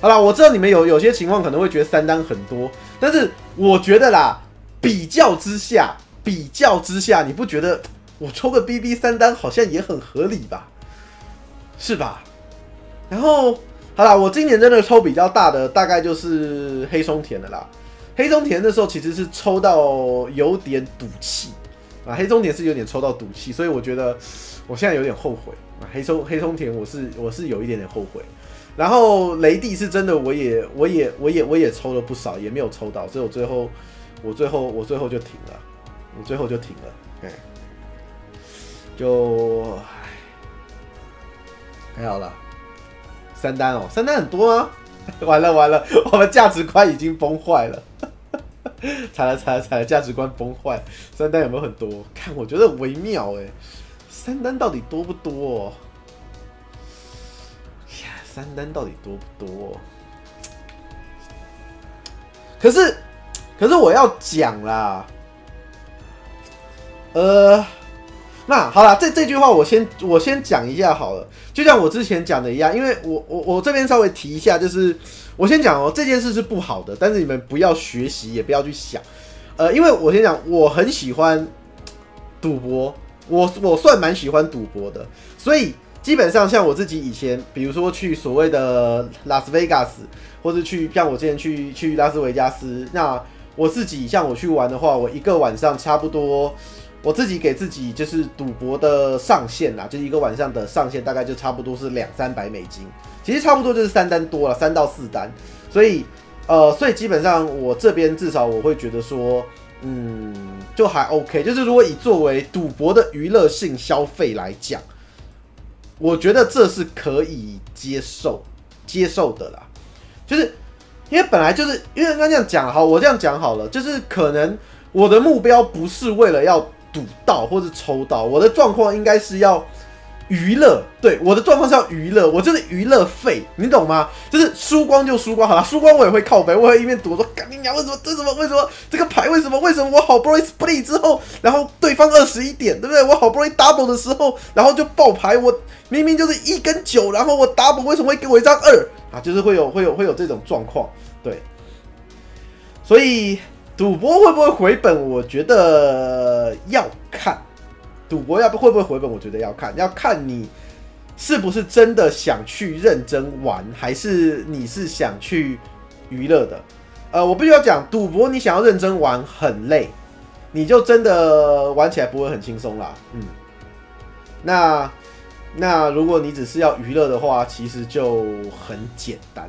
好了，我知道你们有有些情况可能会觉得三单很多，但是我觉得啦，比较之下，比较之下，你不觉得我抽个 B B 三单好像也很合理吧？是吧？然后好了，我今年真的抽比较大的，大概就是黑松田的啦。黑松田的时候其实是抽到有点赌气啊，黑松田是有点抽到赌气，所以我觉得我现在有点后悔啊。黑松黑松田我是我是有一点点后悔。然后雷帝是真的，我也我也我也我也抽了不少，也没有抽到，所以我最后我最后我最后就停了，我最后就停了，哎，就，还好了。三单哦，三单很多啊！(laughs) 完了完了，我们价值观已经崩坏了，(laughs) 踩了踩了踩了，价值观崩坏。三单有没有很多？看，我觉得微妙哎，三单到底多不多？呀，三单到底多不多？可是，可是我要讲啦，呃。那好了，这这句话我先我先讲一下好了，就像我之前讲的一样，因为我我我这边稍微提一下，就是我先讲哦，这件事是不好的，但是你们不要学习，也不要去想，呃，因为我先讲，我很喜欢赌博，我我算蛮喜欢赌博的，所以基本上像我自己以前，比如说去所谓的拉斯维加斯，或者去像我之前去去拉斯维加斯，那我自己像我去玩的话，我一个晚上差不多。我自己给自己就是赌博的上限啦，就是一个晚上的上限大概就差不多是两三百美金，其实差不多就是三单多了，三到四单，所以呃，所以基本上我这边至少我会觉得说，嗯，就还 OK，就是如果以作为赌博的娱乐性消费来讲，我觉得这是可以接受接受的啦，就是因为本来就是因为刚这样讲好，我这样讲好了，就是可能我的目标不是为了要。赌到或者抽到，我的状况应该是要娱乐。对，我的状况是要娱乐，我就是娱乐费，你懂吗？就是输光就输光，好了，输光我也会靠背，我会一面赌说，干你娘，为什么？为什么？为什么这个牌？为什么？为什么我好不容易 split 之后，然后对方二十一点，对不对？我好不容易 double 的时候，然后就爆牌，我明明就是一跟九，然后我 double 为什么会给我一张二啊？就是会有会有会有这种状况，对，所以。赌博会不会回本？我觉得要看，赌博要不会不会回本？我觉得要看，要看你是不是真的想去认真玩，还是你是想去娱乐的。呃，我必须要讲，赌博你想要认真玩很累，你就真的玩起来不会很轻松啦。嗯，那那如果你只是要娱乐的话，其实就很简单。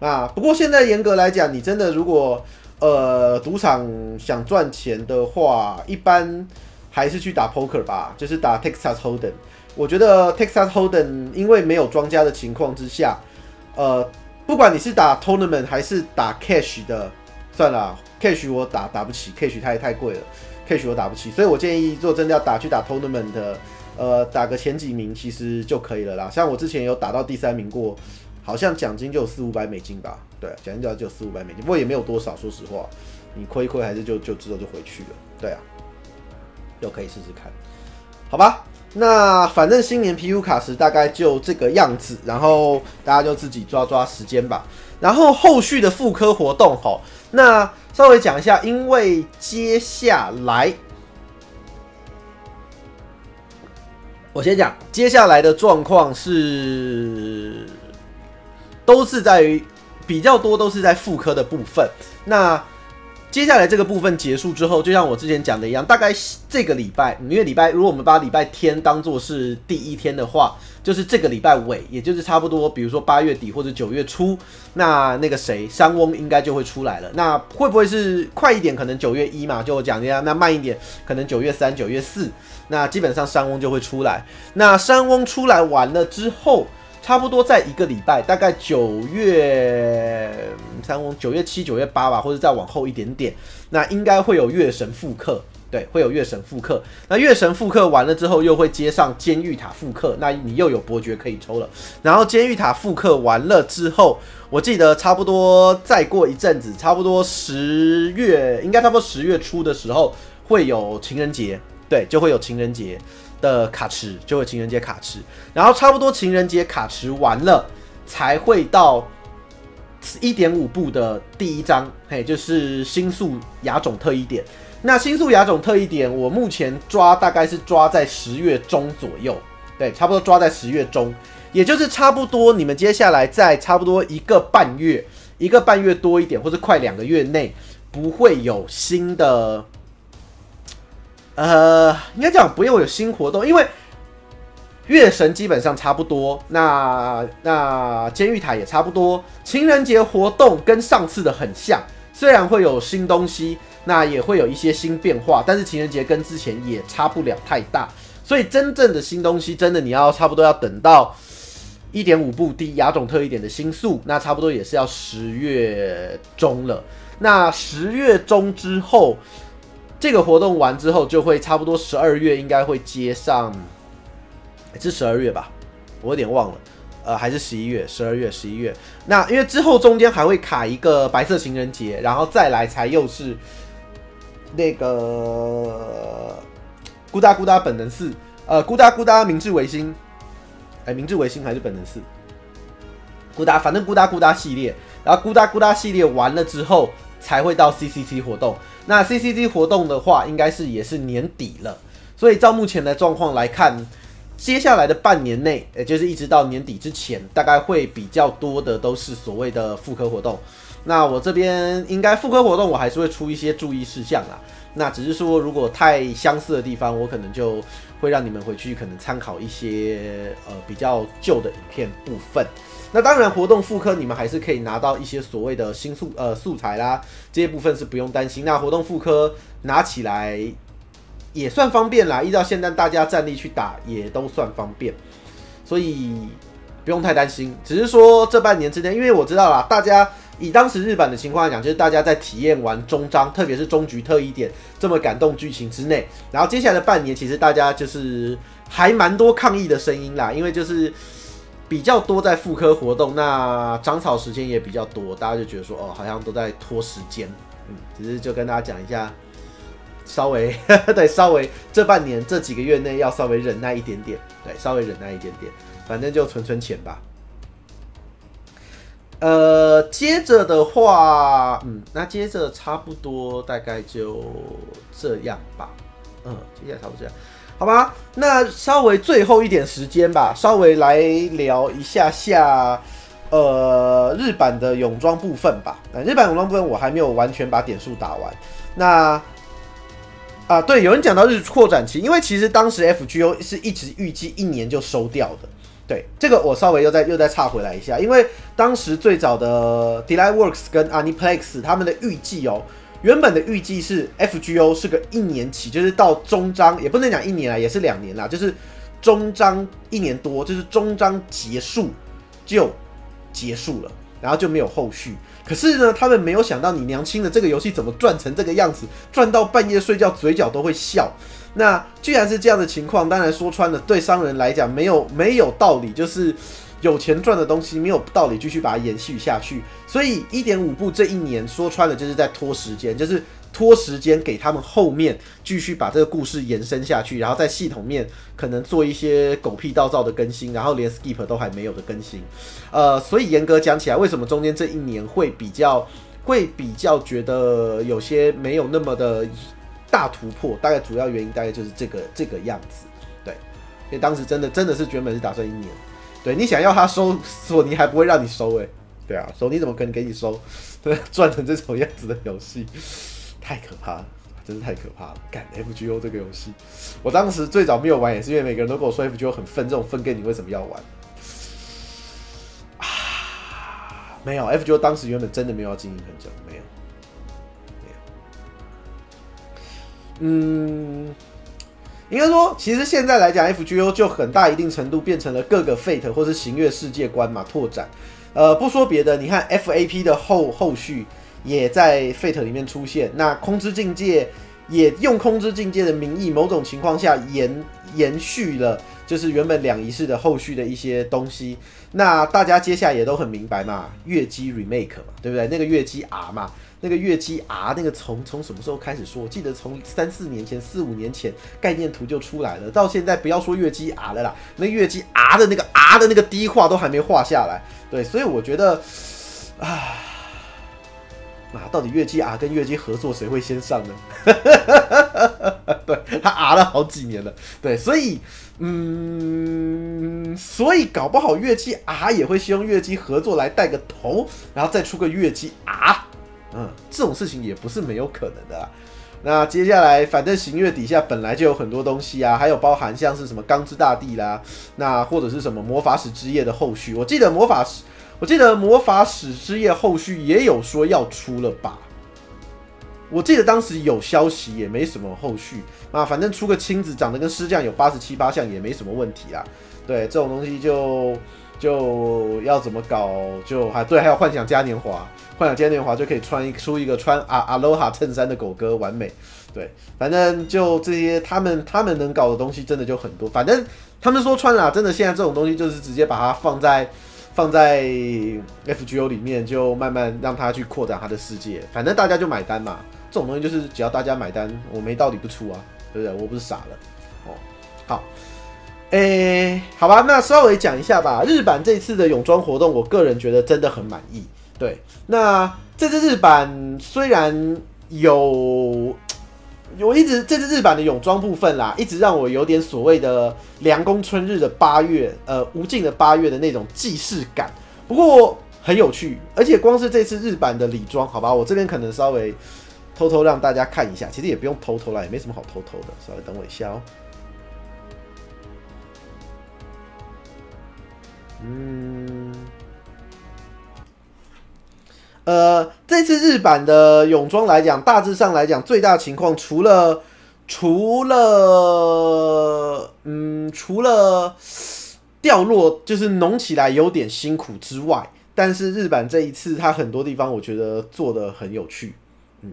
那不过现在严格来讲，你真的如果呃赌场想赚钱的话，一般还是去打 poker 吧，就是打 Texas Hold'em。我觉得 Texas Hold'em 因为没有庄家的情况之下，呃，不管你是打 tournament 还是打 cash 的，算了，cash 我打打不起，cash 太太贵了，cash 我打不起，所以我建议做真的要打去打 tournament 的，呃，打个前几名其实就可以了啦。像我之前有打到第三名过。好像奖金就有四五百美金吧，对，奖金就就四五百美金，不过也没有多少，说实话，你亏亏还是就就之后就回去了，对啊，又可以试试看，好吧，那反正新年皮肤卡时大概就这个样子，然后大家就自己抓抓时间吧，然后后续的复刻活动哈，那稍微讲一下，因为接下来我先讲接下来的状况是。都是在于比较多，都是在妇科的部分。那接下来这个部分结束之后，就像我之前讲的一样，大概这个礼拜，因为礼拜，如果我们把礼拜天当做是第一天的话，就是这个礼拜尾，也就是差不多，比如说八月底或者九月初，那那个谁，山翁应该就会出来了。那会不会是快一点？可能九月一嘛，就我讲一下。那慢一点，可能九月三、九月四，那基本上山翁就会出来。那山翁出来完了之后。差不多在一个礼拜，大概九月三九月七、九月八吧，或者再往后一点点，那应该会有月神复刻，对，会有月神复刻。那月神复刻完了之后，又会接上监狱塔复刻，那你又有伯爵可以抽了。然后监狱塔复刻完了之后，我记得差不多再过一阵子，差不多十月，应该差不多十月初的时候会有情人节，对，就会有情人节。的卡池就会情人节卡池，然后差不多情人节卡池完了，才会到一点五部的第一章，嘿，就是星宿亚种特异点。那星宿亚种特异点，我目前抓大概是抓在十月中左右，对，差不多抓在十月中，也就是差不多你们接下来在差不多一个半月，一个半月多一点，或者快两个月内，不会有新的。呃，应该讲不用有新活动，因为月神基本上差不多，那那监狱塔也差不多，情人节活动跟上次的很像，虽然会有新东西，那也会有一些新变化，但是情人节跟之前也差不了太大，所以真正的新东西，真的你要差不多要等到一点五部第亚种特一点的新宿，那差不多也是要十月中了，那十月中之后。这个活动完之后，就会差不多十二月应该会接上，是十二月吧？我有点忘了，呃，还是十一月？十二月、十一月。那因为之后中间还会卡一个白色情人节，然后再来才又是那个咕哒咕哒本能四，呃，咕哒咕哒明治维新，哎，明治维新还是本能四？咕哒，反正咕哒咕哒系列，然后咕哒咕哒系列完了之后，才会到 CCC 活动。那 C C D 活动的话，应该是也是年底了，所以照目前的状况来看，接下来的半年内，也就是一直到年底之前，大概会比较多的都是所谓的复刻活动。那我这边应该复刻活动，我还是会出一些注意事项啦。那只是说，如果太相似的地方，我可能就会让你们回去可能参考一些呃比较旧的影片部分。那当然，活动复科你们还是可以拿到一些所谓的新素呃素材啦，这些部分是不用担心。那活动复科拿起来也算方便啦，依照现在大家战力去打也都算方便，所以不用太担心。只是说这半年之内，因为我知道啦，大家以当时日版的情况来讲，就是大家在体验完终章，特别是终局特一点这么感动剧情之内，然后接下来的半年，其实大家就是还蛮多抗议的声音啦，因为就是。比较多在妇科活动，那长草时间也比较多，大家就觉得说哦，好像都在拖时间，嗯，只是就跟大家讲一下，稍微 (laughs) 对，稍微这半年这几个月内要稍微忍耐一点点，对，稍微忍耐一点点，反正就存存钱吧。呃，接着的话，嗯，那接着差不多大概就这样吧，嗯，接下来差不多这样。好吧，那稍微最后一点时间吧，稍微来聊一下下，呃日版的泳装部分吧。那日版泳装部分我还没有完全把点数打完。那啊，对，有人讲到日扩展期，因为其实当时 FGO 是一直预计一年就收掉的。对，这个我稍微又再又再岔回来一下，因为当时最早的 Delightworks 跟 Aniplex 他们的预计哦，原本的预计是 FGO 是个一年期，就是到终章也不能讲一年啊，也是两年啦，就是终章一年多，就是终章结束就结束了，然后就没有后续。可是呢，他们没有想到你娘亲的这个游戏怎么赚成这个样子，赚到半夜睡觉嘴角都会笑。那既然是这样的情况，当然说穿了，对商人来讲没有没有道理，就是有钱赚的东西没有道理继续把它延续下去。所以一点五部这一年说穿了就是在拖时间，就是。拖时间给他们后面继续把这个故事延伸下去，然后在系统面可能做一些狗屁倒灶的更新，然后连 skip 都还没有的更新，呃，所以严格讲起来，为什么中间这一年会比较会比较觉得有些没有那么的大突破？大概主要原因大概就是这个这个样子，对，因为当时真的真的是原本是打算一年，对你想要他收索尼还不会让你收诶，对啊，索尼怎么可能给你收？对，(laughs) 赚成这种样子的游戏。太可怕了，真是太可怕了！干 FGO 这个游戏，我当时最早没有玩，也是因为每个人都跟我说 FGO 很分，这种分给你为什么要玩？啊，没有，FGO 当时原本真的没有要经营很久，没有，没有。嗯，应该说，其实现在来讲，FGO 就很大一定程度变成了各个 Fate 或是行月世界观嘛，拓展。呃，不说别的，你看 FAP 的后后续。也在 Fate 里面出现，那空之境界也用空之境界的名义，某种情况下延延续了，就是原本两仪式的后续的一些东西。那大家接下来也都很明白嘛，月姬 remake 嘛，对不对？那个月姬 R 嘛，那个月姬 R 那个从从什么时候开始说？我记得从三四年前、四五年前概念图就出来了，到现在不要说月姬 R 了啦，那月姬 R 的那个 R 的那个低画都还没画下来。对，所以我觉得啊。啊，到底月姬 R 跟月姬合作谁会先上呢？对他 R 了好几年了，对，所以嗯，所以搞不好月姬 R 也会希望月姬合作来带个头，然后再出个月姬 R，嗯，这种事情也不是没有可能的。那接下来，反正行月底下本来就有很多东西啊，还有包含像是什么钢之大地啦，那或者是什么魔法使之夜的后续，我记得魔法使。我记得魔法使之夜后续也有说要出了吧？我记得当时有消息，也没什么后续啊。反正出个亲子长得跟师匠有八十七八像也没什么问题啊。对，这种东西就就要怎么搞？就还对，还有幻想嘉年华，幻想嘉年华就可以穿一出一个穿阿阿罗哈衬衫的狗哥，完美。对，反正就这些，他们他们能搞的东西真的就很多。反正他们说穿了，真的现在这种东西就是直接把它放在。放在 FGO 里面，就慢慢让他去扩展他的世界。反正大家就买单嘛，这种东西就是只要大家买单，我没道理不出啊，对不对？我不是傻了。哦，好，诶，好吧，那稍微讲一下吧。日版这次的泳装活动，我个人觉得真的很满意。对，那这次日版虽然有。我一直这次日版的泳装部分啦，一直让我有点所谓的凉宫春日的八月，呃，无尽的八月的那种既视感。不过很有趣，而且光是这次日版的礼装，好吧，我这边可能稍微偷偷让大家看一下，其实也不用偷偷啦，也没什么好偷偷的，稍微等我一下哦。嗯。呃，这次日版的泳装来讲，大致上来讲，最大情况除了除了嗯，除了掉落就是浓起来有点辛苦之外，但是日版这一次它很多地方我觉得做的很有趣。嗯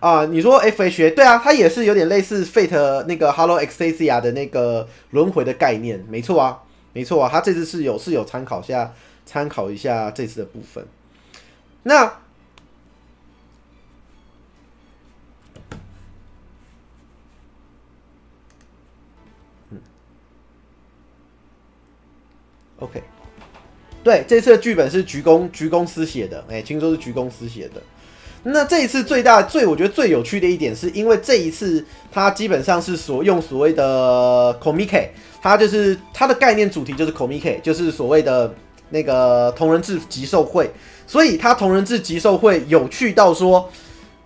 啊，你说 F H A 对啊，它也是有点类似 Fate 那个 Hello Exasia 的那个轮回的概念，没错啊，没错啊，他这次是有是有参考下参考一下这次的部分。那，嗯，OK，对，这次的剧本是菊公菊公司写的，哎，听说是菊公司写的。那这一次最大最我觉得最有趣的一点，是因为这一次它基本上是所用所谓的 c o m i k 它就是它的概念主题就是 c o m i k 就是所谓的那个同人志集售会，所以它同人志集售会有趣到说，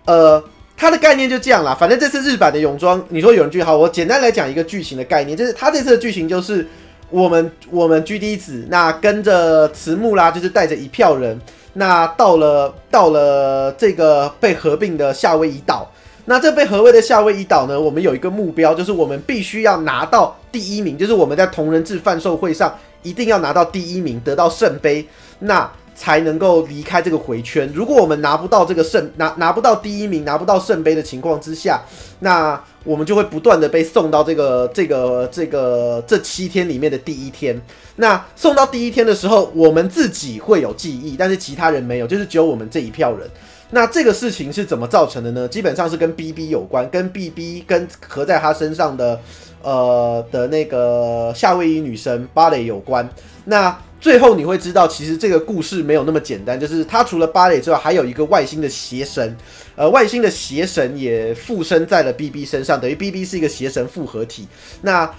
呃，它的概念就这样啦。反正这次日版的泳装，你说有人句好，我简单来讲一个剧情的概念，就是它这次的剧情就是我们我们 G D 子那跟着慈木啦，就是带着一票人，那到了到了这个被合并的夏威夷岛。那这被合位的夏威夷岛呢？我们有一个目标，就是我们必须要拿到第一名，就是我们在同人志贩售会上一定要拿到第一名，得到圣杯，那才能够离开这个回圈。如果我们拿不到这个圣拿拿不到第一名，拿不到圣杯的情况之下，那我们就会不断的被送到这个这个这个这七天里面的第一天。那送到第一天的时候，我们自己会有记忆，但是其他人没有，就是只有我们这一票人。那这个事情是怎么造成的呢？基本上是跟 B B 有关，跟 B B 跟合在他身上的，呃的那个夏威夷女神芭蕾有关。那最后你会知道，其实这个故事没有那么简单，就是他除了芭蕾之外，还有一个外星的邪神，呃，外星的邪神也附身在了 B B 身上，等于 B B 是一个邪神复合体。那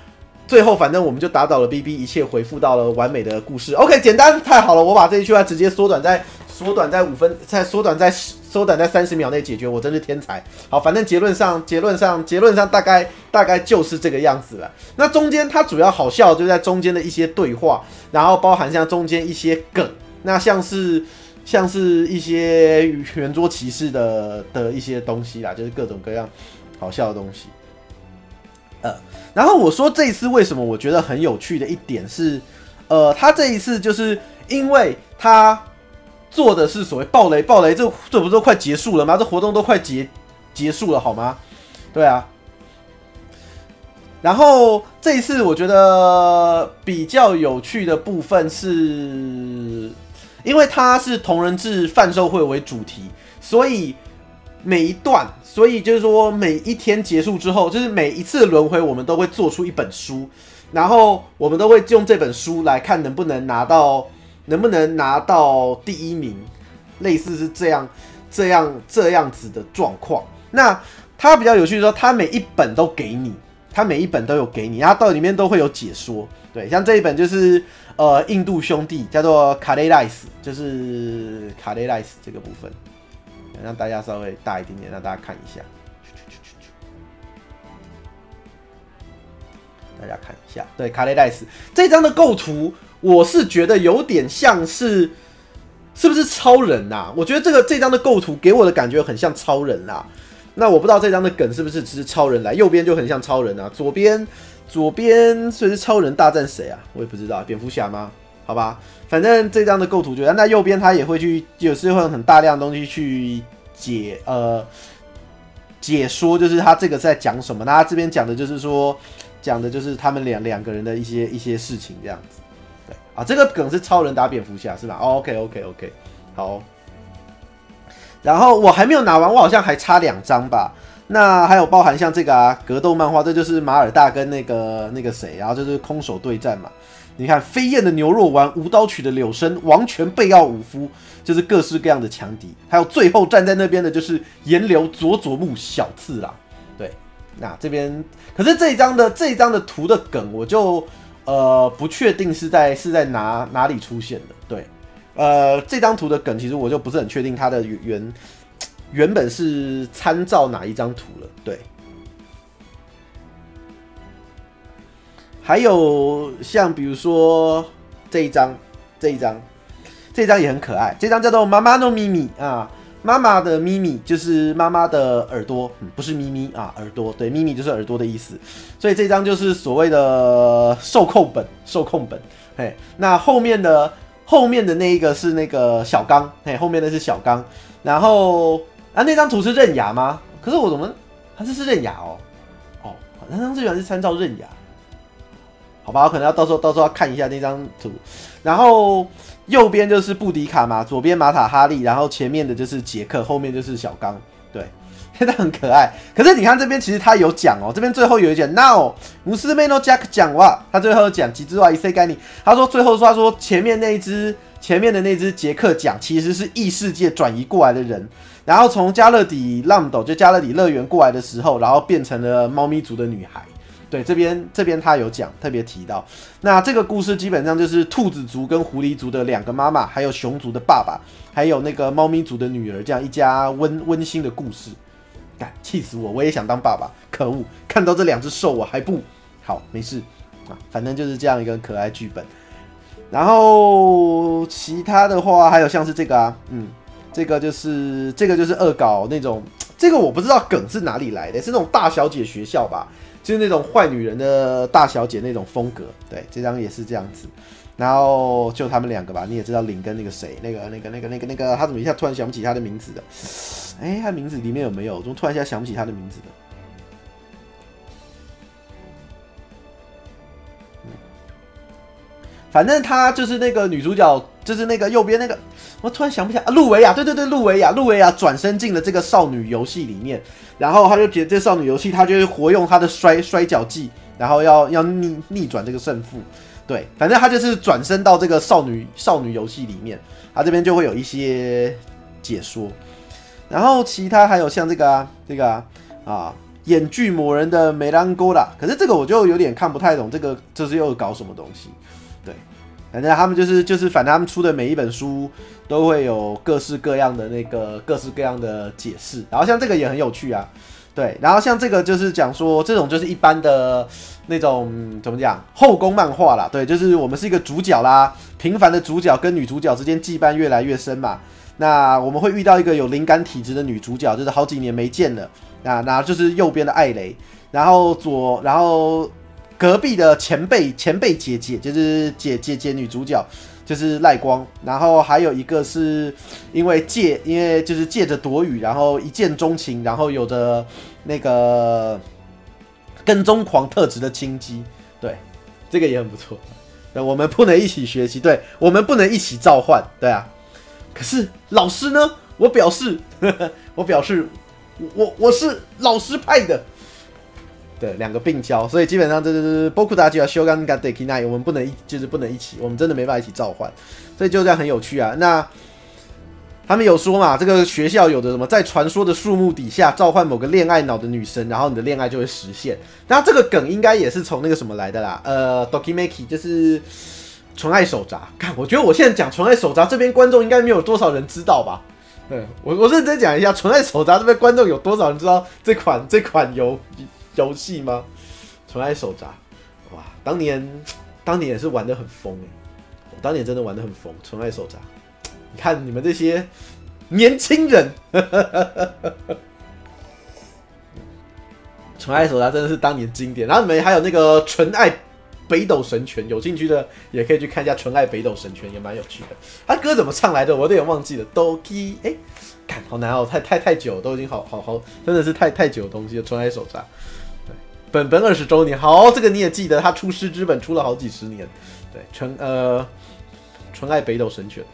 最后反正我们就打倒了 B B，一切回复到了完美的故事。OK，简单太好了，我把这一句话直接缩短在。缩短在五分，再缩短在十缩短在三十秒内解决，我真是天才。好，反正结论上，结论上，结论上大概大概就是这个样子了。那中间它主要好笑就在中间的一些对话，然后包含像中间一些梗，那像是像是一些圆桌骑士的的一些东西啦，就是各种各样好笑的东西。呃，然后我说这一次为什么我觉得很有趣的一点是，呃，他这一次就是因为他。做的是所谓暴雷，暴雷，这这不都快结束了吗？这活动都快结结束了，好吗？对啊。然后这一次我觉得比较有趣的部分是，因为它是同人志贩售会为主题，所以每一段，所以就是说每一天结束之后，就是每一次轮回，我们都会做出一本书，然后我们都会用这本书来看能不能拿到。能不能拿到第一名，类似是这样、这样、这样子的状况。那它比较有趣的说，它每一本都给你，它每一本都有给你，然后到里面都会有解说。对，像这一本就是呃印度兄弟叫做卡雷莱斯，就是卡雷莱斯这个部分，让大家稍微大一点点，让大家看一下。大家看一下，对卡雷莱斯这张的构图。我是觉得有点像是，是不是超人呐？我觉得这个这张的构图给我的感觉很像超人啦。那我不知道这张的梗是不是只是超人来，右边就很像超人啊，左边左边所以是超人大战谁啊？我也不知道，蝙蝠侠吗？好吧，反正这张的构图觉得，那右边他也会去，有时候很大量的东西去解呃解说，就是他这个在讲什么？那他这边讲的就是说，讲的就是他们两两个人的一些一些事情这样子。啊，这个梗是超人打蝙蝠侠是吧？OK OK OK，好。然后我还没有拿完，我好像还差两张吧。那还有包含像这个啊，格斗漫画，这就是马尔大跟那个那个谁，然后就是空手对战嘛。你看飞燕的牛肉丸，无刀曲的柳生，王权贝奥武夫，就是各式各样的强敌。还有最后站在那边的就是岩流佐佐木小次郎。对，那这边可是这一张的这一张的图的梗，我就。呃，不确定是在是在哪哪里出现的。对，呃，这张图的梗其实我就不是很确定它的原原本是参照哪一张图了。对，还有像比如说这一张，这一张，这张也很可爱，这张叫做妈妈的咪咪啊。妈妈的咪咪就是妈妈的耳朵，不是咪咪啊，耳朵对，咪咪就是耳朵的意思，所以这张就是所谓的受控本，受控本，嘿，那后面的后面的那一个是那个小刚，嘿，后面的是小刚，然后啊那张图是刃牙吗？可是我怎么，它这是刃牙哦，哦，那张这原来是参照刃牙，好吧，我可能要到时候到时候要看一下那张图，然后。右边就是布迪卡嘛，左边马塔哈利，然后前面的就是杰克，后面就是小刚，对，(laughs) 现在很可爱。可是你看这边，其实他有讲哦，这边最后有一讲，Now 姆斯梅诺加克讲哇，他最后讲几只哇一塞盖尼，他说最后说他说前面那一只前面的那只杰克讲其实是异世界转移过来的人，然后从加勒底浪斗就加勒底乐园过来的时候，然后变成了猫咪族的女孩。对，这边这边他有讲，特别提到。那这个故事基本上就是兔子族跟狐狸族的两个妈妈，还有熊族的爸爸，还有那个猫咪族的女儿，这样一家温温馨的故事。干，气死我！我也想当爸爸，可恶！看到这两只兽，我还不好，没事啊，反正就是这样一个可爱剧本。然后其他的话，还有像是这个啊，嗯，这个就是这个就是恶搞那种，这个我不知道梗是哪里来的，是那种大小姐学校吧。就是那种坏女人的大小姐那种风格，对，这张也是这样子。然后就他们两个吧，你也知道林跟那个谁，那个那个那个那个那个，他怎么一下突然想不起他的名字的？哎，他名字里面有没有？怎么突然一下想不起他的名字的？反正他就是那个女主角，就是那个右边那个，我突然想不起来啊，露维亚，对对对，露维亚，露维亚转身进了这个少女游戏里面，然后他就觉得这少女游戏，他就会活用他的摔摔跤技，然后要要逆逆转这个胜负，对，反正他就是转身到这个少女少女游戏里面，他这边就会有一些解说，然后其他还有像这个，这个啊，演剧魔人的梅兰哥啦，可是这个我就有点看不太懂，这个这是又搞什么东西？对反正他们就是就是，反正他们出的每一本书都会有各式各样的那个各式各样的解释。然后像这个也很有趣啊，对。然后像这个就是讲说，这种就是一般的那种怎么讲后宫漫画啦，对，就是我们是一个主角啦，平凡的主角跟女主角之间羁绊越来越深嘛。那我们会遇到一个有灵感体质的女主角，就是好几年没见了。那那就是右边的艾雷，然后左然后。隔壁的前辈前辈姐姐就是姐姐姐女主角就是赖光，然后还有一个是因为借因为就是借着躲雨，然后一见钟情，然后有着那个跟踪狂特质的青姬，对，这个也很不错。那我们不能一起学习，对我们不能一起召唤，对啊。可是老师呢？我表示，(laughs) 我表示，我我是老师派的。对，两个并交，所以基本上这就是波库达就要修干干 deki 那，我们不能一就是不能一起，我们真的没办法一起召唤，所以就这样很有趣啊。那他们有说嘛，这个学校有的什么，在传说的树木底下召唤某个恋爱脑的女神，然后你的恋爱就会实现。那这个梗应该也是从那个什么来的啦，呃，dokimeki 就是纯爱手札。看，我觉得我现在讲纯爱手札这边观众应该没有多少人知道吧？对我我认真讲一下，纯爱手札这边观众有多少人知道这款这款游？游戏吗？纯爱手札，哇！当年，(tsk) 当年也是玩的很疯哎，我当年真的玩的很疯。纯爱手札，你看你们这些年轻人，(laughs) 纯爱手札真的是当年经典。然后你们还有那个纯爱北斗神拳，有兴趣的也可以去看一下纯爱北斗神拳，也蛮有趣的。他歌怎么唱来的？我有点忘记了。Doki，哎，看好难哦，太太太久，都已经好好好，真的是太太久的东西了。纯爱手札。本本二十周年，好，这个你也记得，他出师之本出了好几十年，对，纯呃纯爱北斗神拳，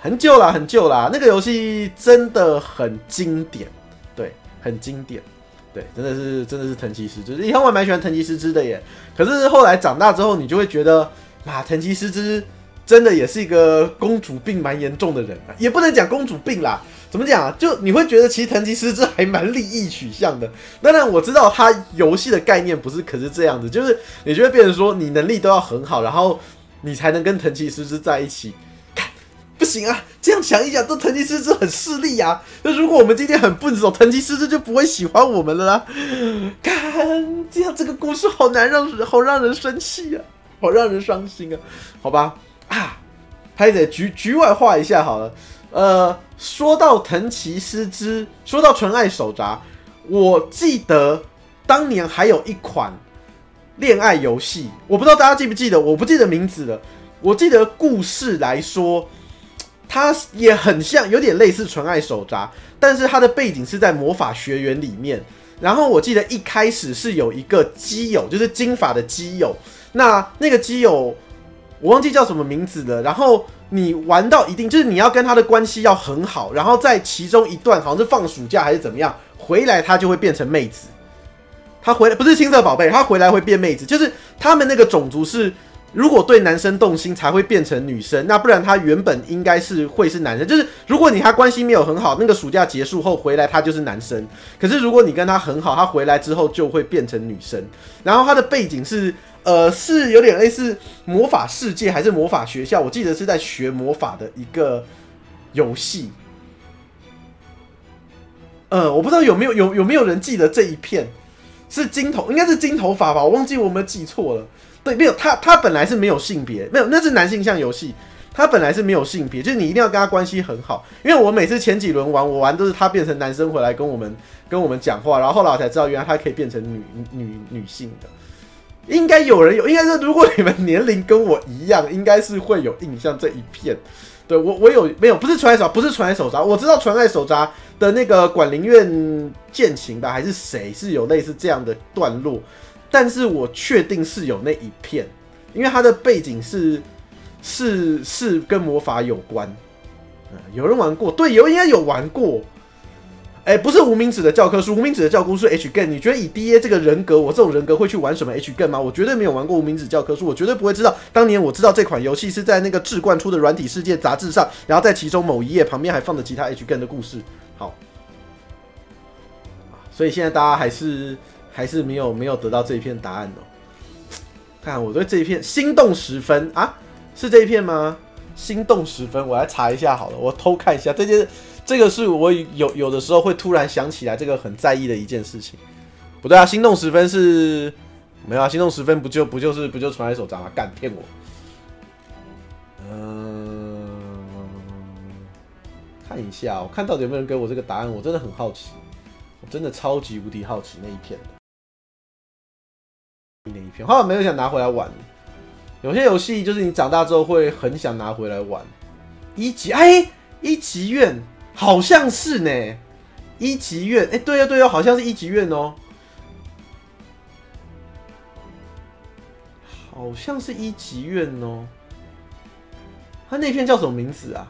很旧啦，很旧啦，那个游戏真的很经典，对，很经典，对，真的是真的是藤崎师之，以前我蛮喜欢藤崎师之的耶，可是后来长大之后，你就会觉得啊，藤崎师之真的也是一个公主病蛮严重的人，也不能讲公主病啦。怎么讲啊？就你会觉得其实藤吉师之还蛮利益取向的。当然我知道他游戏的概念不是，可是这样子，就是你就会变成说你能力都要很好，然后你才能跟藤吉师之在一起。不行啊！这样想一想，这藤吉师之很势利呀。那如果我们今天很笨手，藤吉师之就不会喜欢我们了啦。看，这样这个故事好难让，好让人生气啊，好让人伤心啊。好吧，啊，还得局局外话一下好了。呃，说到藤崎师之，说到纯爱手札，我记得当年还有一款恋爱游戏，我不知道大家记不记得，我不记得名字了。我记得故事来说，它也很像，有点类似纯爱手札，但是它的背景是在魔法学园里面。然后我记得一开始是有一个基友，就是金发的基友，那那个基友我忘记叫什么名字了。然后。你玩到一定，就是你要跟他的关系要很好，然后在其中一段好像是放暑假还是怎么样，回来他就会变成妹子。他回来不是青色宝贝，他回来会变妹子，就是他们那个种族是如果对男生动心才会变成女生，那不然他原本应该是会是男生。就是如果你他关系没有很好，那个暑假结束后回来他就是男生。可是如果你跟他很好，他回来之后就会变成女生。然后他的背景是呃是有点类似魔法世界还是魔法学校？我记得是在学魔法的一个游戏。呃，我不知道有没有有有没有人记得这一片是金头，应该是金头发吧？我忘记我们记错了。对，没有他，他本来是没有性别，没有，那是男性向游戏，他本来是没有性别，就是你一定要跟他关系很好。因为我每次前几轮玩，我玩都是他变成男生回来跟我们跟我们讲话，然后后来我才知道，原来他可以变成女女女性的。应该有人有，应该是如果你们年龄跟我一样，应该是会有印象这一片。对我，我有没有？不是传爱手，不是传爱手札，我知道传爱手札的那个管林院剑情吧，还是谁是有类似这样的段落。但是我确定是有那一片，因为它的背景是是是跟魔法有关。嗯，有人玩过，对，有应该有玩过。哎，不是无名指的教科书，无名指的教科书 H Gen。你觉得以 D A 这个人格，我这种人格会去玩什么 H Gen 吗？我绝对没有玩过无名指教科书，我绝对不会知道。当年我知道这款游戏是在那个志冠出的软体世界杂志上，然后在其中某一页旁边还放着其他 H Gen 的故事。好，所以现在大家还是。还是没有没有得到这一片答案哦。看我对这一片心动十分啊，是这一片吗？心动十分，我来查一下好了，我偷看一下。这件这个是我有有的时候会突然想起来这个很在意的一件事情。不对啊，心动十分是没有啊，心动十分不就不就是不就传来手札吗？敢骗我？嗯，看一下，我看到底有没有人给我这个答案，我真的很好奇，我真的超级无敌好奇那一片的。那一片，后来没有想拿回来玩。有些游戏就是你长大之后会很想拿回来玩。一级哎，一级院好像是呢。一级院哎，对啊对啊，好像是一级院哦。好像是一级院哦。他那片叫什么名字啊？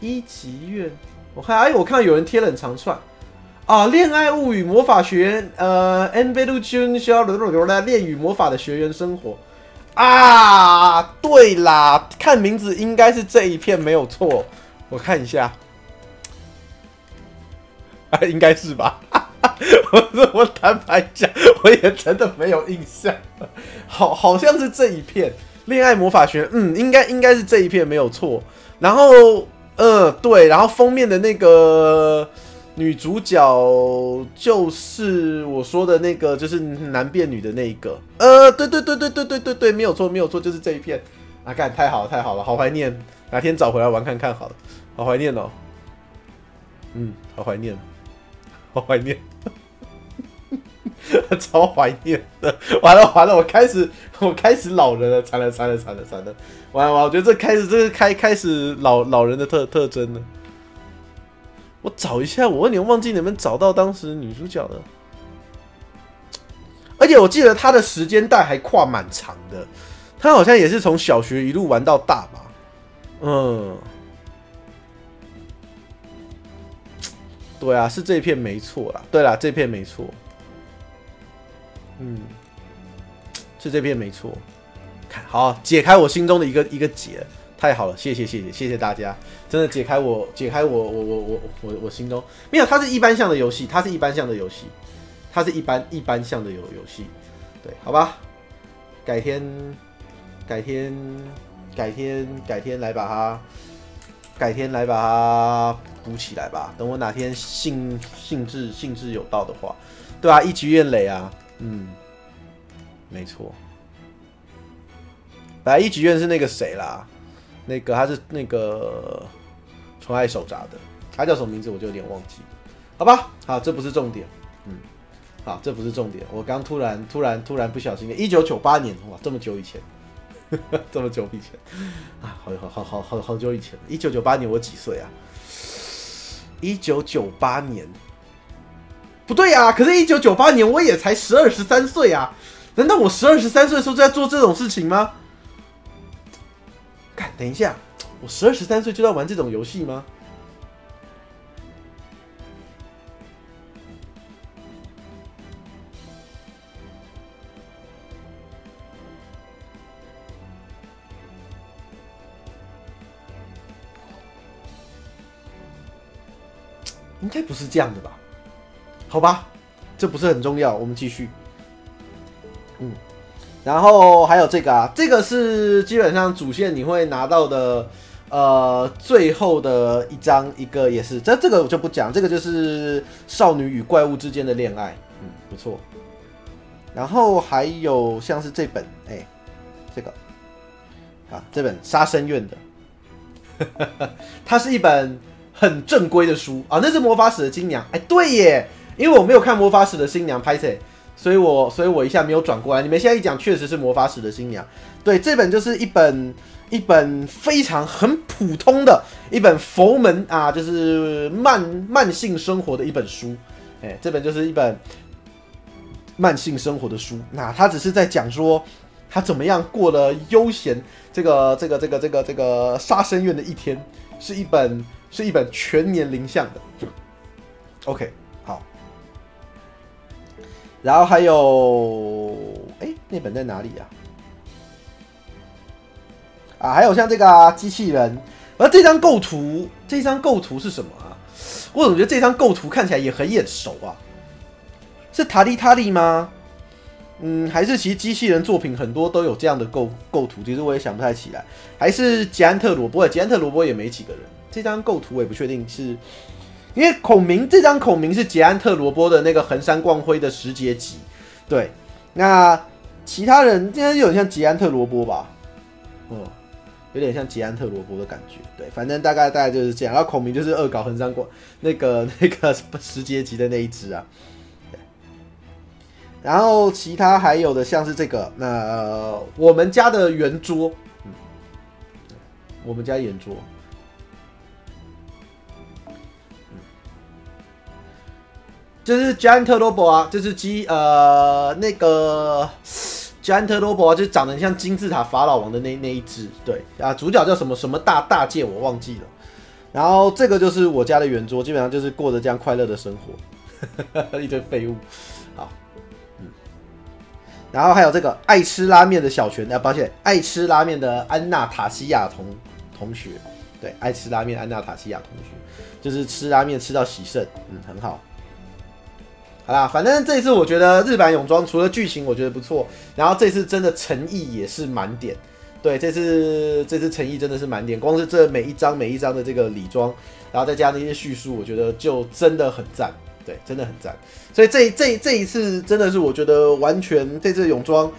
一级院，我看哎，我看到有人贴了很长串。啊，恋爱物语魔法学院，呃 n v e l u t i o n 需要流流来恋与魔法的学员生活。啊，对啦，看名字应该是这一片没有错，我看一下，(laughs) 啊，应该是吧？(laughs) 我我坦白讲，我也真的没有印象，好，好像是这一片恋爱魔法学，嗯，应该应该是这一片没有错。然后，呃，对，然后封面的那个。女主角就是我说的那个，就是男变女的那一个。呃，对对对对对对对对，没有错没有错，就是这一片。啊，干太好了太好了，好怀念，哪天找回来玩看看好了，好怀念哦。嗯，好怀念，好怀念，超怀念的。完了完了，我开始我开始老人了，惨了惨了惨了惨了。完了完了，我觉得这开始这是开开始老老人的特特征了。我找一下，我问你，忘记能不能找到当时女主角的？而且我记得她的时间带还跨蛮长的，她好像也是从小学一路玩到大吧？嗯，对啊，是这片没错啦。对啦，这片没错。嗯，是这片没错。看好，解开我心中的一个一个结。太好了，谢谢谢谢谢谢大家，真的解开我解开我我我我我我心中没有，它是一般向的游戏，它是一般向的游戏，它是一般一般向的游游戏，对，好吧，改天改天改天改天来把它改天来把它补起来吧，等我哪天兴兴致兴致有到的话，对啊，一局院垒啊，嗯，没错，本来一局院是那个谁啦。那个他是那个宠爱手札的，他叫什么名字我就有点忘记，好吧，好，这不是重点，嗯，好，这不是重点，我刚突然突然突然不小心，一九九八年，哇，这么久以前，(laughs) 这么久以前，啊，好好好好好好久以前，一九九八年我几岁啊？一九九八年，不对呀，可是，一九九八年我也才十二十三岁啊，难道我十二十三岁的时候在做这种事情吗？等一下，我十二十三岁就在玩这种游戏吗？应该不是这样的吧？好吧这不是很重要我们继续。嗯。然后还有这个啊这个是基本上主线你会拿到的呃，最后的一张一个也是，这这个我就不讲，这个就是少女与怪物之间的恋爱，嗯，不错。然后还有像是这本，哎，这个啊，这本杀生院的，(laughs) 它是一本很正规的书啊，那是魔法使的新娘，哎，对耶，因为我没有看魔法使的新娘拍摄。所以我所以我一下没有转过来。你们现在一讲，确实是魔法使的新娘。对，这本就是一本一本非常很普通的一本佛门啊，就是慢慢性生活的一本书。哎，这本就是一本慢性生活的书。那他只是在讲说他怎么样过了悠闲这个这个这个这个这个杀生院的一天，是一本是一本全年龄向的。OK 好。然后还有，哎，那本在哪里呀？啊还有像这个啊，机器人，而这张构图，这张构图是什么啊？我怎么觉得这张构图看起来也很眼熟啊？是塔利塔利吗？嗯，还是其实机器人作品很多都有这样的构构图，其实我也想不太起来。还是捷安特罗波？捷安特罗波也没几个人，这张构图我也不确定是。因为孔明这张孔明是捷安特罗波的那个横山光辉的十节集，对，那其他人应该有点像捷安特罗波吧，嗯，有点像捷安特罗波的感觉，对，反正大概大概就是这样。然后孔明就是恶搞横山光那个那个十阶级的那一只啊，然后其他还有的像是这个，那我们家的圆桌，嗯，我们家圆桌。就是捷安特罗伯啊，就是基呃那个安特罗伯啊，就长得像金字塔法老王的那那一只，对啊，主角叫什么什么大大剑我忘记了。然后这个就是我家的圆桌，基本上就是过着这样快乐的生活，(laughs) 一堆废物。好，嗯，然后还有这个爱吃拉面的小泉啊，抱歉，爱吃拉面的安娜塔西亚同同学，对，爱吃拉面安娜塔西亚同学，就是吃拉面吃到喜肾，嗯，很好。好啦，反正这次我觉得日版泳装除了剧情我觉得不错，然后这次真的诚意也是满点。对，这次这次诚意真的是满点，光是这每一张每一张的这个礼装，然后再加那些叙述，我觉得就真的很赞。对，真的很赞。所以这这这一次真的是我觉得完全这次泳装，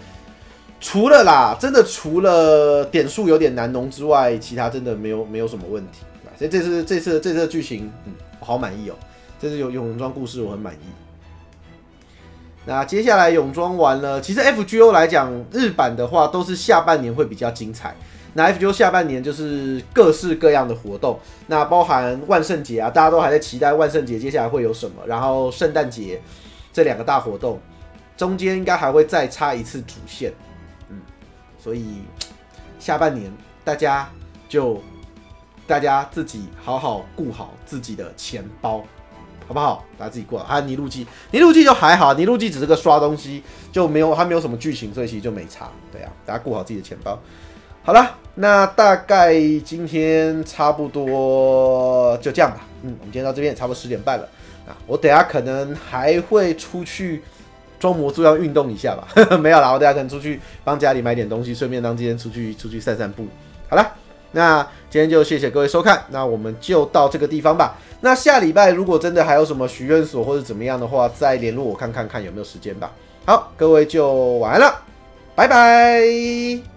除了啦，真的除了点数有点难弄之外，其他真的没有没有什么问题。所以这次这次这次的剧情，嗯，我好满意哦。这次泳泳装故事我很满意。那接下来泳装完了，其实 FGO 来讲，日版的话都是下半年会比较精彩。那 FGO 下半年就是各式各样的活动，那包含万圣节啊，大家都还在期待万圣节接下来会有什么。然后圣诞节这两个大活动，中间应该还会再插一次主线。嗯，所以下半年大家就大家自己好好顾好自己的钱包。好不好？大家自己过。还有尼禄记，尼禄记就还好，尼禄记只是个刷东西，就没有，它没有什么剧情，所以其实就没差。对啊，大家顾好自己的钱包。好了，那大概今天差不多就这样吧。嗯，我们今天到这边差不多十点半了啊。我等下可能还会出去装模作样运动一下吧。(laughs) 没有啦，我等下可能出去帮家里买点东西，顺便当今天出去出去散散步。好了。那今天就谢谢各位收看，那我们就到这个地方吧。那下礼拜如果真的还有什么许愿所或者怎么样的话，再联络我看看看有没有时间吧。好，各位就晚安了，拜拜。